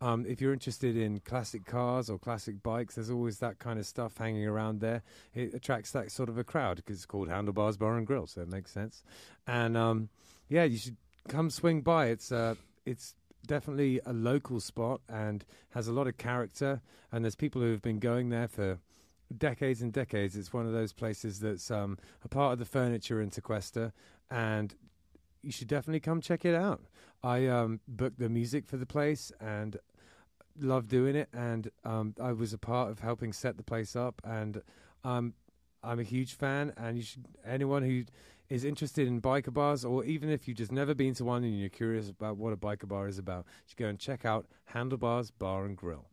Um, if you're interested in classic cars or classic bikes, there's always that kind of stuff hanging around there. It attracts that sort of a crowd because it's called Handlebars Bar and Grill, so it makes sense. And um, yeah, you should come swing by. It's uh, it's definitely a local spot and has a lot of character. And there's people who have been going there for decades and decades. It's one of those places that's um, a part of the furniture in Tequesta, and you should definitely come check it out. I um, booked the music for the place and love doing it, and um, I was a part of helping set the place up, and um, I'm a huge fan. And you should anyone who is interested in biker bars, or even if you've just never been to one and you're curious about what a biker bar is about, you should go and check out Handlebars Bar and Grill.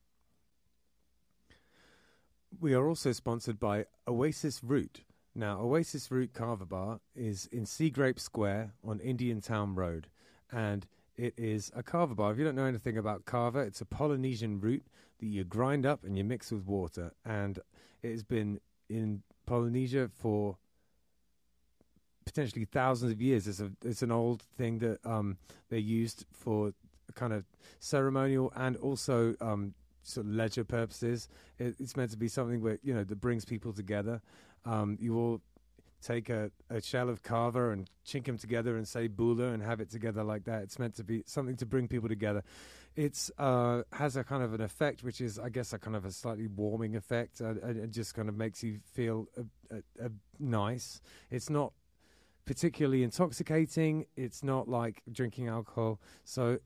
We are also sponsored by Oasis Root. Now, Oasis Root Kava Bar is in Sea Grape Square on Indiantown Road, and it is a kava bar. If you don't know anything about kava, it's a Polynesian root that you grind up and you mix with water, and it has been in Polynesia for potentially thousands of years. It's a it's an old thing that um, they used for kind of ceremonial and also um, sort of leisure purposes. It, it's meant to be something where you know that brings people together. Um, you all take a, a shell of kava and chink them together and say bula and have it together like that. It's meant to be something to bring people together. It's uh, has a kind of an effect, which is, I guess, a kind of a slightly warming effect. Uh, and it just kind of makes you feel uh, uh, uh, nice. It's not particularly intoxicating. It's not like drinking alcohol. So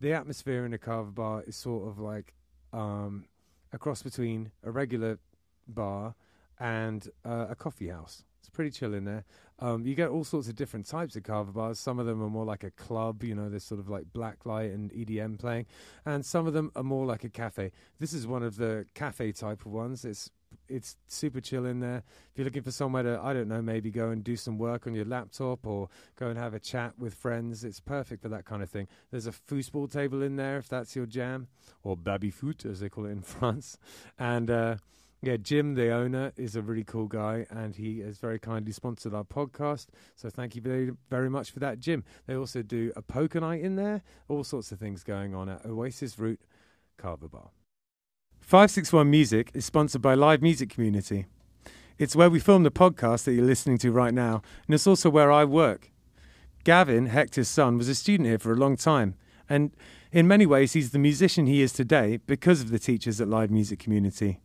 the atmosphere in a kava bar is sort of like um, a cross between a regular bar and a coffee house. It's pretty chill in there. Um, you get all sorts of different types of kava bars. Some of them are more like a club, you know, there's sort of like black light and EDM playing, and some of them are more like a cafe. This is one of the cafe type of ones. It's it's super chill in there. If you're looking for somewhere to, I don't know, maybe go and do some work on your laptop or go and have a chat with friends, it's perfect for that kind of thing. There's a foosball table in there if that's your jam, or baby foot as they call it in *laughs* France, and. Uh, yeah, Jim, the owner, is a really cool guy, and he has very kindly sponsored our podcast. So thank you very, very much for that, Jim. They also do a poker night in there, all sorts of things going on at Oasis Root Kava Bar. 561 Music is sponsored by Live Music Community. It's where we film the podcast that you're listening to right now, and it's also where I work. Gavin, Hector's son, was a student here for a long time, and in many ways, he's the musician he is today because of the teachers at Live Music Community.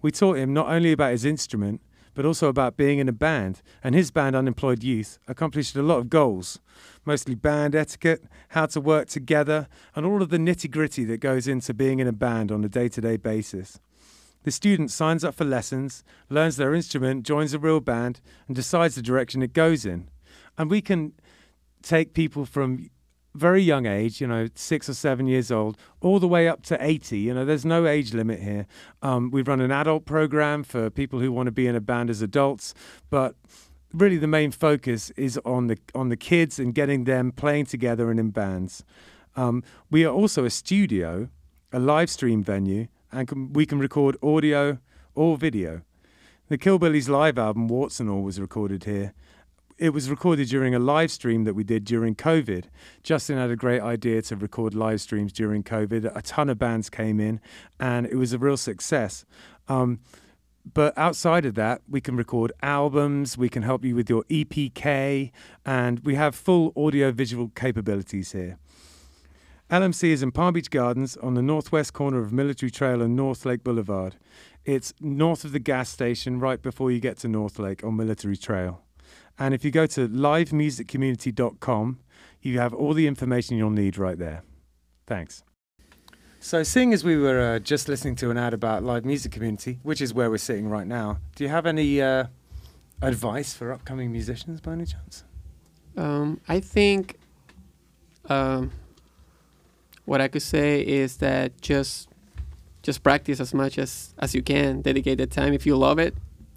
We taught him not only about his instrument, but also about being in a band, and his band, Unemployed Youth, accomplished a lot of goals, mostly band etiquette, how to work together, and all of the nitty gritty that goes into being in a band on a day to day basis. The student signs up for lessons, learns their instrument, joins a real band, and decides the direction it goes in. And we can take people from very young age, you know, six or seven years old, all the way up to 80. You know, there's no age limit here. Um, we run an adult program for people who want to be in a band as adults, but really the main focus is on the on the kids and getting them playing together and in bands. Um, we are also a studio, a live stream venue, and can, we can record audio or video. The Killbillies live album Warts and All was recorded here it was recorded during a live stream that we did during COVID. Justin had a great idea to record live streams during COVID. A ton of bands came in, and it was a real success. Um, but outside of that, we can record albums, we can help you with your EPK, and we have full audio visual capabilities here. LMC is in Palm Beach Gardens on the northwest corner of Military Trail and North Lake Boulevard. It's north of the gas station, right before you get to North Lake on Military Trail. And if you go to livemusiccommunity.com, you have all the information you'll need right there. Thanks. So, seeing as we were uh, just listening to an ad about live music community, which is where we're sitting right now, do you have any uh, advice for upcoming musicians by any chance? Um, I think um, what I could say is that just just practice as much as as you can. Dedicate the time. If you love it,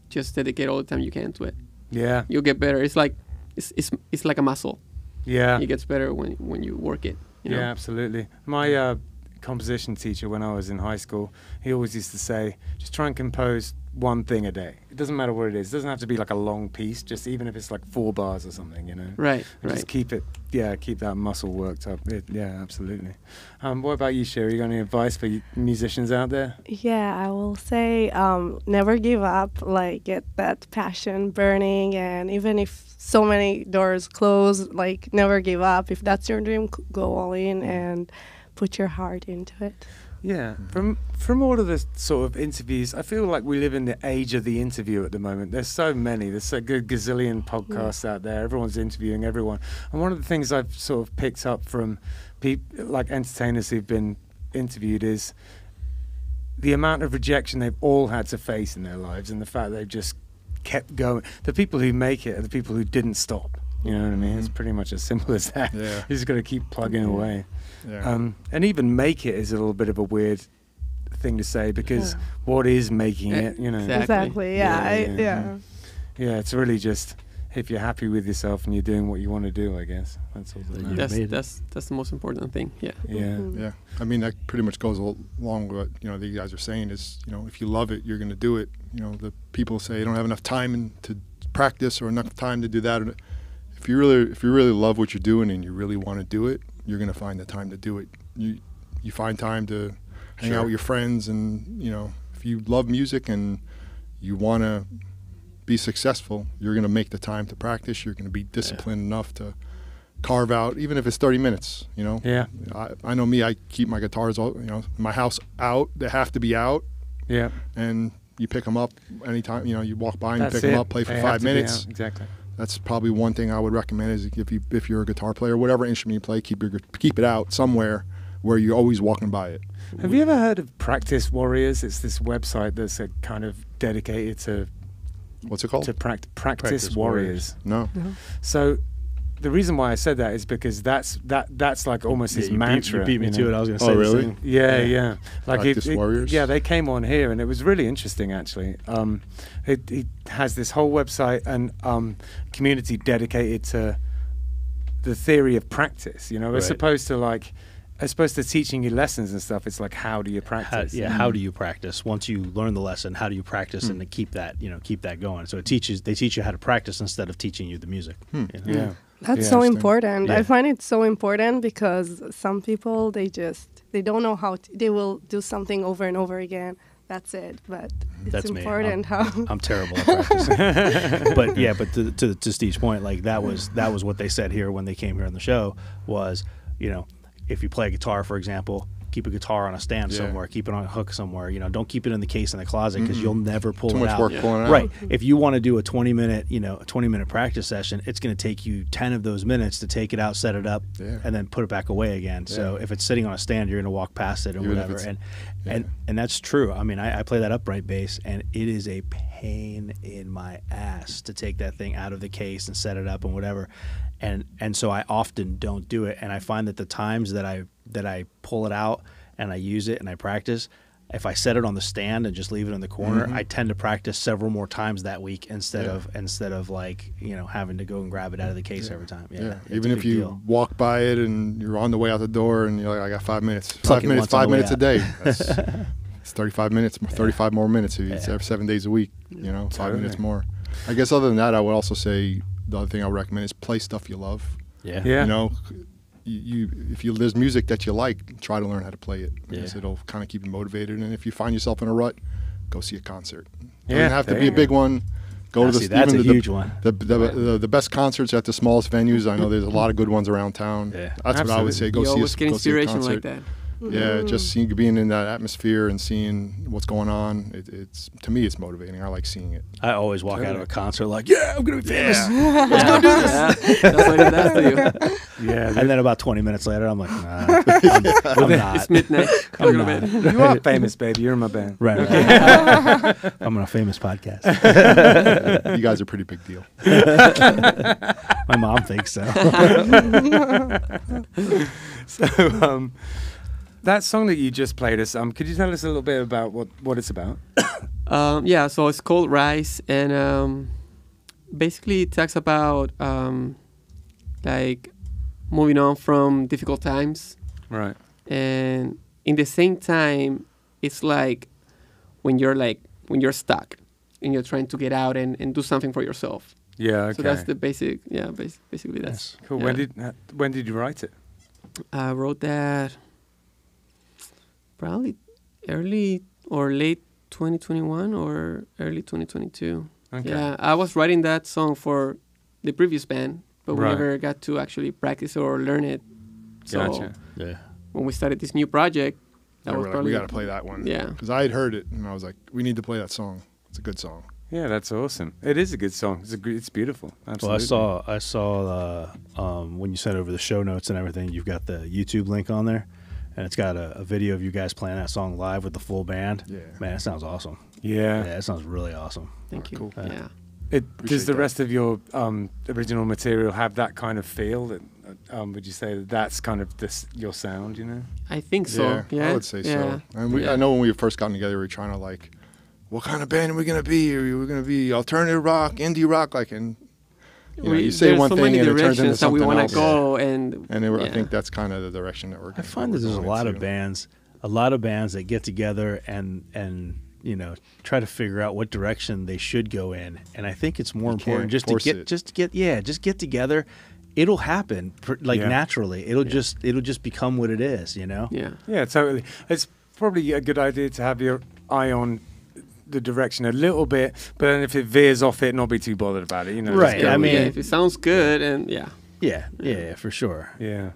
just dedicate all the time you can to it. Yeah, You'll get better. It's like it's it's, it's like a muscle. yeah, It gets better when when you work it. You know? yeah, absolutely. My uh, composition teacher, when I was in high school, he always used to say, just try and compose one thing a day. It doesn't matter what it is. It doesn't have to be like a long piece. Just even if it's like four bars or something, you know. Right. Right. Just keep it, yeah, keep that muscle worked up. It, yeah, absolutely. Um, what about you, Shira? You got any advice for musicians out there? Yeah, I will say um, never give up. Like get that passion burning, and even if so many doors close, like never give up. If that's your dream, go all in and put your heart into it. Yeah, mm-hmm. from from all of the sort of interviews, I feel like we live in the age of the interview at the moment. There's so many. There's so good gazillion podcasts out there. Everyone's interviewing everyone. And one of the things I've sort of picked up from people like entertainers who've been interviewed is the amount of rejection they've all had to face in their lives, and the fact they've just kept going. The people who make it are the people who didn't stop. You know what I mean? It's pretty much as simple as that. Yeah. *laughs* You just got to keep plugging away. Yeah. Um, and even make it is a little bit of a weird thing to say because Yeah. what is making Eh, it? You know, exactly. Exactly. Yeah. Yeah, I, yeah, yeah. yeah, it's really just if you're happy with yourself and you're doing what you want to do. I guess that's all that That's that's that's the most important thing. Yeah. Yeah, Mhm. Yeah, I mean that pretty much goes along with what you know the guys are saying is you know if you love it you're going to do it. You know the people say you don't have enough time to practice or enough time to do that. If you really if you really love what you're doing and you really want to do it, you're going to find the time to do it. You you find time to hang Sure. out with your friends and you know if you love music and you want to be successful, you're going to make the time to practice. You're going to be disciplined enough to carve out, even if it's 30 minutes. You know, yeah, I, I know me. I keep my guitars, all you know, my house out. They have to be out, yeah. and you pick them up anytime. You know, you walk by and That's you pick it. them up, play for They five minutes. Exactly. That's probably one thing I would recommend is if you if you're a guitar player, whatever instrument you play, keep your keep it out somewhere where you're always walking by it. Have you ever heard of Practice Warriors? It's this website that's a kind of dedicated to What's it called? to pract- practice, Practice warriors. Warriors. no. Uh-huh. So the reason why I said that is because that's that that's like almost Yeah, his you beat- mantra. you beat me you to it. I was going to Oh, say the really? Yeah, Yeah. yeah. Like Practice it, it- Warriors? Yeah, they came on here, and it was really interesting. Actually, um, it, it has this whole website and um, community dedicated to the theory of practice. You know, as Right. opposed to like, as opposed to teaching you lessons and stuff. It's like, how do you How, practice? yeah, how do you practice? Once you learn the lesson, how do you practice Hmm. and to keep that, you know, keep that going? So it teaches they teach you how to practice instead of teaching you the music. Hmm. you know? Yeah. That's Yeah. so important. Yeah. I find it so important because some people they just they don't know how to, they will do something over and over again. That's it. But it's That's me. important how *laughs* I'm terrible at *laughs* practicing. *laughs* but yeah, but to, to to Steve's point, like that was that was what they said here when they came here on the show was, you know, if you play a guitar, for example, keep a guitar on a stand Yeah. somewhere, keep it on a hook somewhere. You know, don't keep it in the case in the closet because mm-hmm. you'll never pull Too it much out. work pulling it out. Right. If you want to do a 20 minute, you know, a 20 minute practice session, it's going to take you 10 of those minutes to take it out, set it up, Yeah. and then put it back away again. So if it's sitting on a stand, you're going to walk past it or Even whatever. And yeah. and and that's true. I mean, I, I play that upright bass, and it is a pain in my ass to take that thing out of the case and set it up and whatever. And and so I often don't do it. And I find that the times that I that I pull it out and I use it and I practice, if I set it on the stand and just leave it in the corner, mm-hmm. I tend to practice several more times that week instead Yeah. of instead of like you know having to go and grab it out of the case every time. Yeah, Yeah, even if you deal. walk by it and you're on the way out the door and you're like, I got five minutes. Tuck five minutes, five minutes a day. *laughs* That's it's 35 minutes, 35 more minutes. If It's Yeah. every seven days a week. You know, five minutes more. I guess other than that, I would also say the other thing I would recommend is play stuff you love. yeah, Yeah. You know, you, you if you there's music that you like, try to learn how to play it because Yeah. it'll kind of keep you motivated. And if you find yourself in a rut, go see a concert. It Yeah, doesn't have to be a big one. Go Ah, to the see, that's even a the, huge one. The, the, the, the best concerts at the smallest venues. I know there's a lot of good ones around town. Yeah. That's what I would say. Go you see a, always get go see a concert. like that. Yeah, just seeing being in that atmosphere and seeing what's going on. It, it's to me, it's motivating. I like seeing it. I always walk out of a concert like, yeah, I'm gonna be famous. *laughs* Yeah, that's what it does to you. *laughs* Yeah, And then about 20 minutes later, I'm like, nah, *laughs* I'm, I'm not. It's midnight. I'm not. bed. you are famous, baby. You're in my band. Right. right. I'm on a famous podcast. you guys are a pretty big deal. My mom thinks so. So, um, that song that you just played us, um, could you tell us a little bit about what, what it's about? *coughs* Um, yeah, so it's called Rise, and um, basically it talks about um, like moving on from difficult times, Right. and in the same time, it's like when you're like when you're stuck and you're trying to get out and, and do something for yourself. Yeah. Okay. So that's the basic. Yeah, bas- basically that's cool. yeah. When did when did you write it? I wrote that probably early or late 2021 or early 2022. Okay. Yeah, I was writing that song for the previous band, but we Right. never got to actually practice or learn it. So Gotcha. Yeah. when we started this new project, that And was we're like, we got to play that one. Yeah. Because I had heard it and I was like, we need to play that song. It's a good song. Yeah, that's awesome. It is a good song. It's a gr- it's beautiful. Absolutely. Well, I saw I saw uh, um, when you sent over the show notes and everything. You've got the YouTube link on there, and it's got a, a video of you guys playing that song live with the full band. Yeah. man, it sounds awesome. Yeah. Yeah, it sounds really awesome. Thank you. Cool. Yeah. It, does the that. rest of your um, original material have that kind of feel? That um, would you say that that's kind of this your sound? You know. I think so. yeah, Yeah, I would say yeah. so. And we, Yeah. I know when we first got together, we were trying to like, what kind of band are we gonna be? Are we gonna be alternative rock, indie rock, like and you, know, you say there's one so thing many and it turns into directions that we something want else. to go, and And it, I yeah. think that's kind of the direction that we're. I gonna- find that there's a going lot of bands, a lot of bands that get together and and you know try to figure out what direction they should go in. And I think it's more You important just to get it. just to get yeah just get together. It'll happen like Yeah. naturally. It'll just it'll just become what it is. You know. yeah. Yeah, totally. It's probably a good idea to have your eye on the direction a little bit, but then if it veers off it, not be too bothered about it. You know. Right, go I mean- yeah, it. if it sounds good, and yeah, Yeah, yeah, yeah, for sure. Yeah.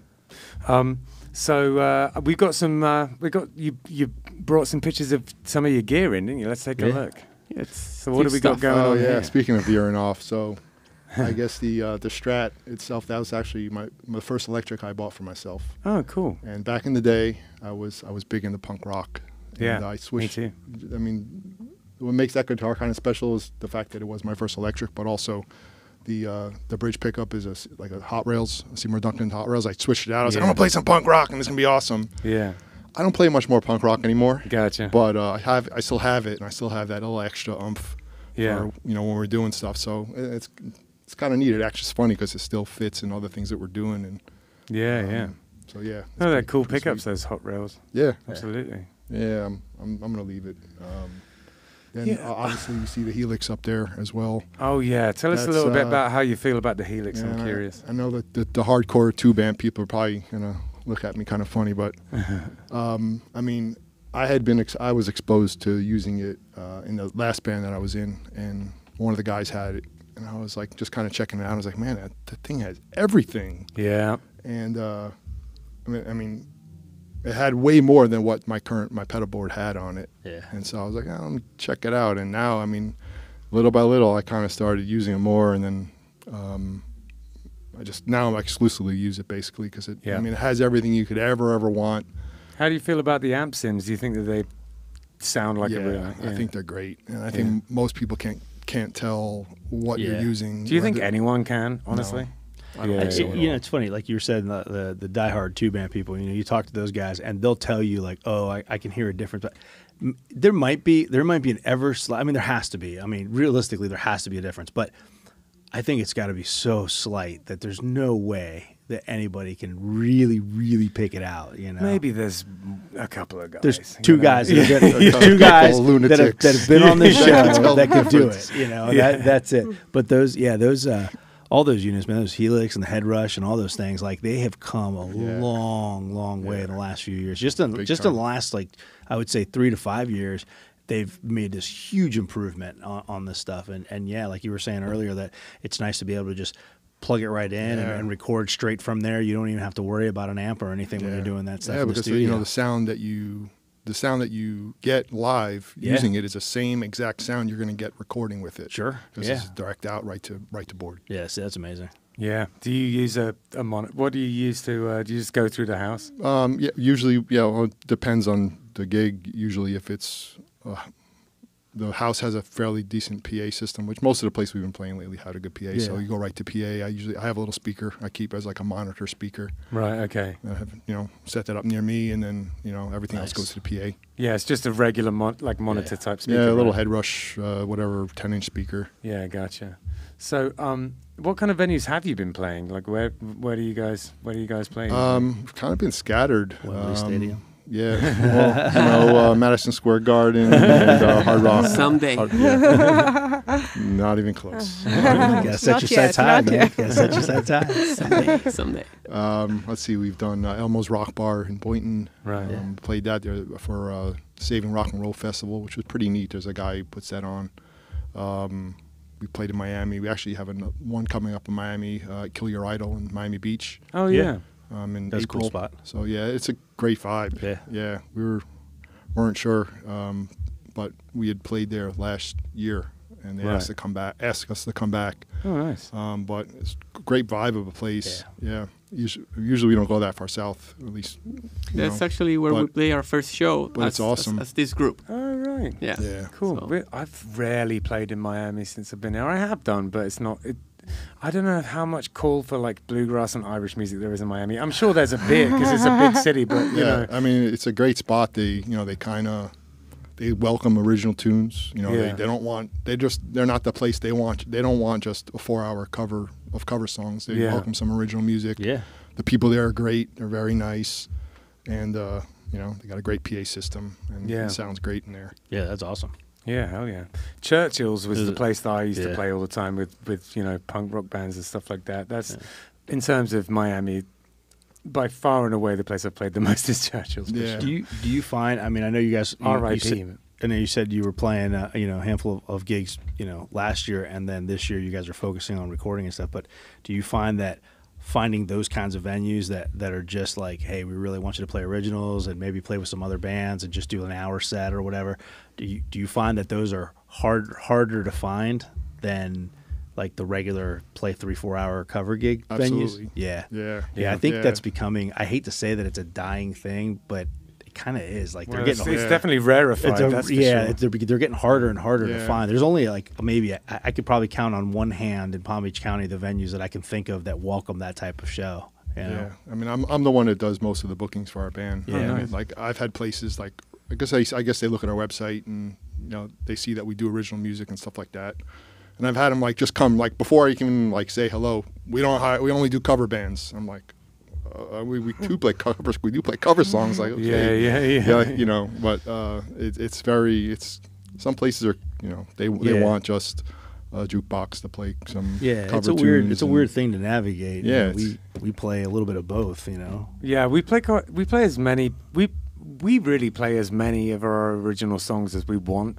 Um, so uh, we got some. Uh, we got you. You brought some pictures of some of your gear in, didn't you? Let's take a look. it's. So what deep have we got going Oh on yeah. here? Speaking of veering off, so *laughs* I guess the uh, the Strat itself that was actually my my first electric I bought for myself. Oh, cool. And back in the day, I was I was big into punk rock. And Yeah, I switched. me switched. too. I mean, what makes that guitar kind of special is the fact that it was my first electric, but also the uh, the bridge pickup is a like a Hot Rails, a Seymour Duncan Hot Rails. I switched it out. I was like, I'm gonna play some punk rock, and it's gonna be awesome. Yeah. I don't play much more punk rock anymore, Gotcha. but uh, I have I still have it, and I still have that little extra umph. Yeah. For, you know when we're doing stuff, so it's it's kind of neat. It actually is funny because it still fits in all the things that we're doing, and yeah. um, Yeah. So yeah. Oh, they're pretty- cool pretty pickups. sweet. Those hot rails. Yeah, Absolutely. Yeah, I'm, I'm, I'm going to leave it. Um, then Yeah. obviously you see the Helix up there as well. Oh yeah. Tell us a That's, little bit uh, about how you feel about the Helix. And I'm curious. I, know that the, the hardcore tube amp people are probably going to look at me kind of funny, but *laughs* um, I mean, I had been ex- I was exposed to using it uh, in the last band that I was in, and one of the guys had it, and I was like just kind of checking it out. I was like, man, that, that thing has everything, Yeah. and uh, I mean, I mean, it had way more than what my current my pedal board had on it. Yeah. And so I was like, oh, let me check it out. And now, I mean, little by little, I kind of started using it more, and then um, I just now I exclusively use it basically because it. Yeah. I mean, it has everything you could ever ever want. How do you feel about the amp sims? Do you think that they sound like yeah, a real? I think they're great, and I think most people can't can't tell what Yeah. you're using. Do you think anyone can? Honestly. I don't Yeah, think so you know, it's funny. Like you were saying, the, the the diehard tube amp people. You know, you talk to those guys, and they'll tell you like, "Oh, I, I can hear a difference." But there might be there might be an ever. Sli- I mean, there has to be. I mean, realistically, there has to be a difference. But I think it's got to be so slight that there's no way that anybody can really, really pick it out. You know, Maybe there's a couple of guys. there's you two know? guys, that Yeah. are good- A couple two guys that have, that have been on this *laughs* show that the can do it. You know, Yeah. that, that's it. But those, yeah, those, uh, all those units, man, those Helix and the HeadRush and all those things, like they have come a Yeah. long, long way in the last few years. Just in Big just in the last, like I would say, three to five years. they've made this huge improvement on, on this stuff. And and yeah, like you were saying earlier, that it's nice to be able to just plug it right in and, Yeah. and record straight from there. You don't even have to worry about an amp or anything when you're doing that stuff Yeah, in the because you know the sound that you the sound that you get live Yeah. using it is the same exact sound you're going to get recording with it. Sure, Because yeah. it's direct out right to right to board. yeah, see, that's amazing. Yeah. Do you use a, a mon? What do you use to? Uh, do you just go through the house? Um, yeah, usually, yeah, well, it depends on the gig. Usually, if it's uh, the house has a fairly decent PA system, which most of the places we've been playing lately had a good PA. So you go right to PA. I usually I have a little speaker I keep as like a monitor speaker. Right. Okay. I have you know set that up near me, and then you know everything else goes to the PA. Yeah, it's just a regular mon- like monitor Yeah. type speaker. yeah, a little right? head rush, uh, whatever, ten inch speaker. Yeah, gotcha. So, um, what kind of venues have you been playing? Like, where where do you guys where do you guys play? Um, kind of been scattered. Wembley Um, Stadium. Yeah, well, you know, uh, Madison Square Garden and uh, Hard Rock. Someday. Hard- yeah. Not even close. *laughs* You gotta set Not your yet, sights high, man. yet. You gotta set your sights *laughs* high. someday. Someday. Um, let's see, we've done uh, Elmo's Rock Bar in Boynton. right. Yeah. Um, played that there for uh, Saving Rock and Roll Festival, which was pretty neat. There's a guy who puts that on. Um, we played in Miami. We actually have an, one coming up in Miami, uh, Kill Your Idol in Miami Beach Oh Yeah. yeah. um, in That's a cool spot. So yeah, it's a great vibe. Yeah. yeah. We were weren't sure, um, but we had played there last year, and they Right. asked to come back, asked us to come back. Oh nice. Um, but it's a great vibe of a place. Yeah. Usually, usually we don't go that far south, at least. That's know. actually where we play our first show. but as, it's awesome. As, as this group. Oh right. Yeah. Yeah. Cool. So- I've rarely played in Miami since I've been here. I have done, but it's not. It, I don't know how much call for like bluegrass and Irish music there is in Miami. I'm sure there's a bit because it's a big *laughs* city, but you yeah, know. I mean, it's a great spot. They, you know, they kind of they welcome original tunes. You know, Yeah. they, they don't want they just they're not the place they want. They don't want just a four hour cover of cover songs. They Yeah. welcome some original music. Yeah. The people there are great. They're very nice, and uh, you know they got a great PA system and Yeah. it sounds great in there. Yeah, that's awesome. Yeah, hell yeah. Churchill's was the place that I used to play all the time with, with you know punk rock bands and stuff like that. That's in terms of Miami, by far and away the place I've played the *laughs* most is Churchill's. Yeah. sure. Do you do you find? I mean, I know you guys. you- you R.I.P. said- I know you said you were playing, uh, you know, a handful of, of gigs, you know, last year, and then this year you guys are focusing on recording and stuff. But do you find that finding those kinds of venues that that are just like, hey, we really want you to play originals and maybe play with some other bands and just do an hour set or whatever? Do you do you find that those are hard harder to find than like the regular play three four hour cover gig Absolutely. venues? Yeah. Yeah, Yeah, I think Yeah. that's becoming. I hate to say that it's a dying thing, but kind of is. Like Well, they're it's, getting. it's Yeah. definitely rarefied. it's a- that's yeah, sure. they're, they're getting harder and harder to find. There's only like maybe I, I could probably count on one hand in Palm Beach County the venues that I can think of that welcome that type of show. You know? Yeah, I mean, I'm I'm the one that does most of the bookings for our band. Yeah. Oh, I mean, like I've had places like I guess I, I guess they look at our website and you know they see that we do original music and stuff like that. And I've had them like just come like before I can like say hello. We don't hire, we only do cover bands. I'm like, uh, we we do play covers. We do play cover songs. Like yeah, okay. yeah, yeah. yeah, like, you know, but uh, it, it's very it's some places are you know they they Yeah. want just a jukebox to play some Yeah, cover it's a weird. tunes It's a weird thing to navigate. Yeah, we we play a little bit of both. You know. Yeah, we play co- we play as many we we really play as many of our original songs as we want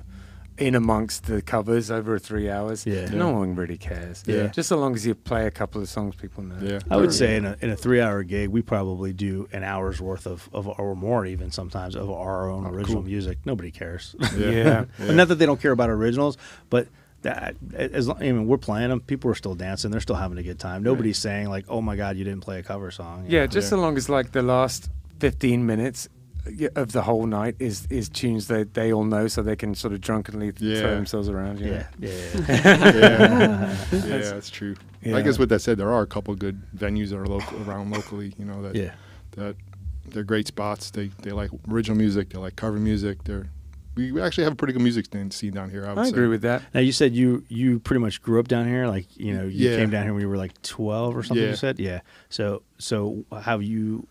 in amongst the covers over three hours. Yeah. no Yeah. one really cares. Yeah. just so long as you play a couple of songs people know. Yeah, I would say in a, in a three hour gig, we probably do an hour's worth of, of or more even sometimes of our own Oh, original cool. music. Nobody cares. Yeah. *laughs* Yeah. Not that they don't care about originals, but that as long, I mean, we're playing them. People are still dancing. They're still having a good time. Nobody's saying like, "Oh my God, you didn't play a cover song." Yeah, know? just Yeah. so long as like the last fifteen minutes y- of the whole night is is tunes that they all know, so they can sort of drunkenly Yeah. throw themselves around. You know? yeah, yeah. yeah, *laughs* *laughs* yeah, that's true. Yeah. I guess with that said, there are a couple good venues that are local around locally. You know that yeah. that they're great spots. They they like original music. They like cover music. They're we we actually have a pretty good music scene- scene down here. I, would I say. agree with that. Now you said you you pretty much grew up down here, like you know you Yeah. came down here when you were like twelve or something. Yeah. You said, yeah. So so how you?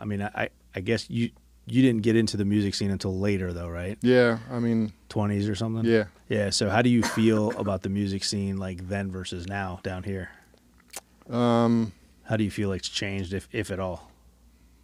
I mean, I I guess you you didn't get into the music scene until later though, right? Yeah, I mean, Twenties or something. yeah. Yeah. So how do you feel *laughs* about the music scene like then versus now down here? Um, How do you feel like it's changed, if if at all?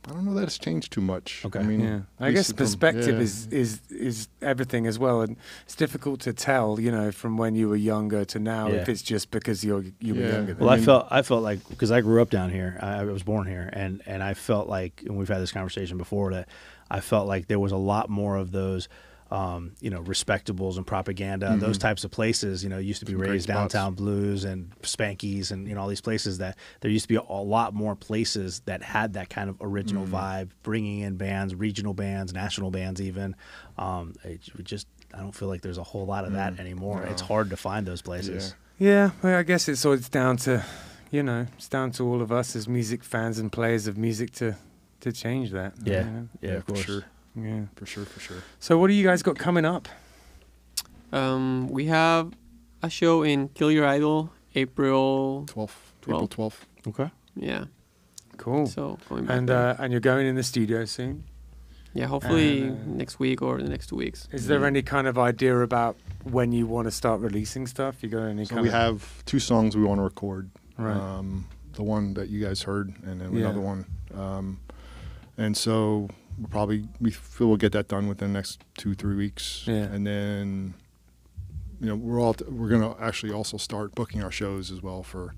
I don't know that it's changed too much. Okay. I mean, Yeah, I guess see from- perspective yeah. is is is everything as well, and it's difficult to tell, you know, from when you were younger to now if it's just because you're you were younger. Well, I you. felt I felt like because I grew up down here, I, I was born here, and and I felt like, and we've had this conversation before that I felt like there was a lot more of those. Um, you know, respectables and propaganda, those types of places. You know, used to be Mm-hmm. Some Ray's Downtown Blues and Spankies, and you know all these places that there used to be a, lot more places that had that kind of original Mm-hmm. vibe, bringing in bands, regional bands, national bands, even. Um, it, just I don't feel like there's a whole lot of that anymore. It's hard to find those places. Yeah, well, I guess it's all it's down to, you know, it's down to all of us as music fans and players of music to to change that. you Yeah, know? yeah, of for sure, yeah. for sure, for sure. So, what do you guys got coming up? Um, we have a show in Kill Your Idol, April. 12th, April 12th. Okay. Yeah. Cool. So going back. and there. uh, and you're going in the studio soon. yeah, hopefully uh, next week or the next two weeks. Is there any kind of idea about when you want to start releasing stuff? You got any? So kind we of, have two songs we want to record. Right. Um, the one that you guys heard, and then Yeah. another one. Um, and so we'll probably we feel we'll get that done within the next two three weeks. Yeah. And then, you know, we're all we're gonna actually also start booking our shows as well for.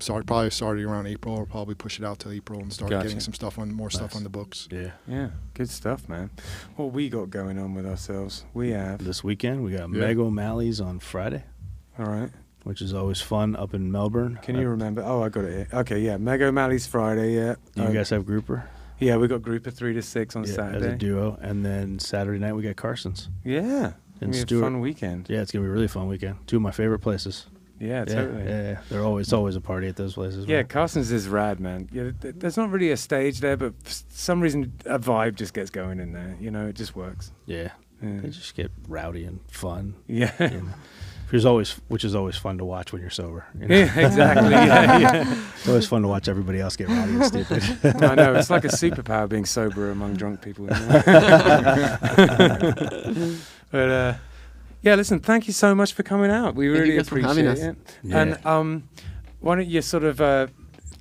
Start probably starting around April, or probably push it out to April and start Gotcha. getting some stuff on more stuff on the books. Yeah. Yeah, good stuff, man. What we got going on with ourselves? We have. This weekend we got Yeah. Meg O'Malley's on Friday, All right. which is always fun up in Melbourne. Can Uh, you remember? Oh, I got it here. Okay, yeah. Meg O'Malley's Friday. Yeah. Do you Uh, guys have Grouper? Yeah, we got group of three to six on Yeah, Saturday. as a duo, and then Saturday night we got Carson's. Yeah. And Gonna a Stuart. fun weekend. Yeah, it's gonna be a really fun weekend. Two of my favorite places. Yeah, yeah, totally. yeah, yeah. They're always it's always a party at those places. Yeah. Carson's is rad, man. Yeah, there's not really a stage there, but for some reason a vibe just gets going in there. You know, it just works. yeah. Yeah. They just get rowdy and fun. Yeah. You know? *laughs* Which is always which is always fun to watch when you're sober. You know? yeah, exactly. *laughs* Yeah, yeah. It's always fun to watch everybody else get rowdy and stupid. *laughs* I know it's like a superpower being sober among drunk people. you *laughs* know? but uh, yeah, listen, thank you so much for coming out. We Thank you really guys for appreciate having us. it. Yeah. And um, why don't you sort of uh,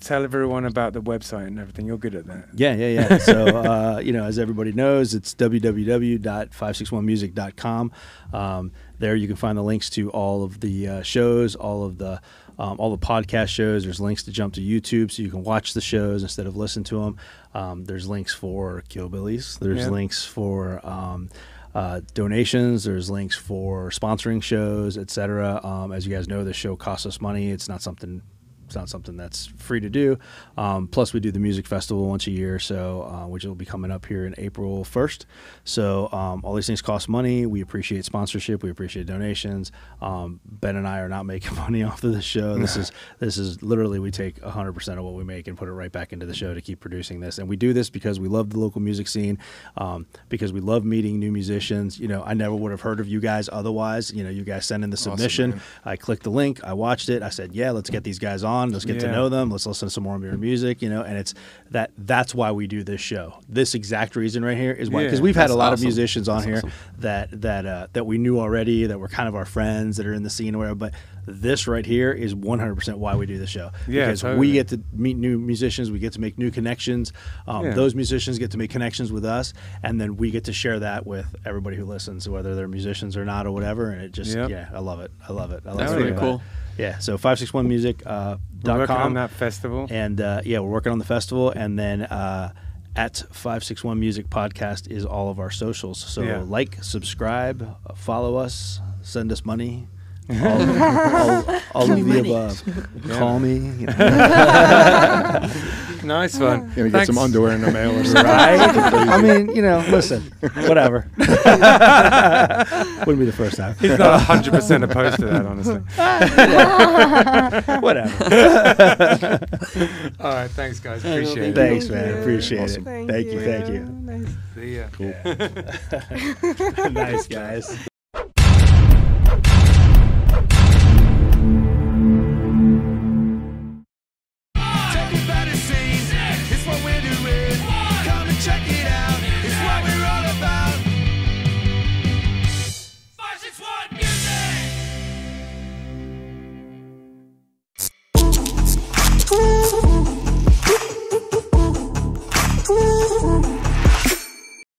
tell everyone about the website and everything? You're good at that. Yeah, yeah, yeah. So, uh, you know, as everybody knows, it's www.561music.com. Um, there you can find the links to all of the uh, shows, all of the um, all the podcast shows. There's links to jump to YouTube so you can watch the shows instead of listen to them. Um, there's links for Killbillies. There's Yeah. links for um, uh, donations. There's links for sponsoring shows, etc. Um, as you guys know, this show costs us money. It's not something it's not something that's free to do. Um, plus, we do the music festival once a year, so uh, which will be coming up here in April first. So um, all these things cost money. We appreciate sponsorship. We appreciate donations. Um, ben and I are not making *laughs* money off of the show. This is *laughs* this is literally we take 100 percent of what we make and put it right back into the show to keep producing this. And we do this because we love the local music scene, um, because we love meeting new musicians. You know, I never would have heard of you guys otherwise. You know, you guys send in the submission. man. I clicked the link. I watched it. I said, "Yeah, let's get these guys on. Let's get to know them. Let's listen to some more of your music." You know, and it's that. That's why we do this show. This exact reason right here is why because Yeah, we've had a that's lot of musicians on That's here awesome. that that uh, that we knew already that were kind of our friends that are in the scene or whatever. But this right here is 100% why we do the show. Yeah, because totally. we get to meet new musicians. We get to make new connections. Um, Yeah. Those musicians get to make connections with us, and then we get to share that with everybody who listens, whether they're musicians or not or whatever. And it just Yep. yeah, I love it. I love it. I love That's everything really cool. it. Yeah. So 561music uh, We're dot working on com. that festival. And uh, yeah, we're working on the festival, and then uh, at 561 Music Podcast is all of our socials. So Yeah. like, subscribe, uh, follow us, send us money. All, *laughs* all, all of the above. Call me. you know. *laughs* Nice one. Gonna get some underwear in the mail or *laughs* something. Right? I mean, you know, listen, whatever. Wouldn't be the first time. He's not 100% opposed to that, honestly. Whatever. All right, thanks, guys. Appreciate it. Thanks, Thank man. you. Appreciate Awesome. it. Thank you. Thank you. Nice. See ya. Cool. Nice, guys.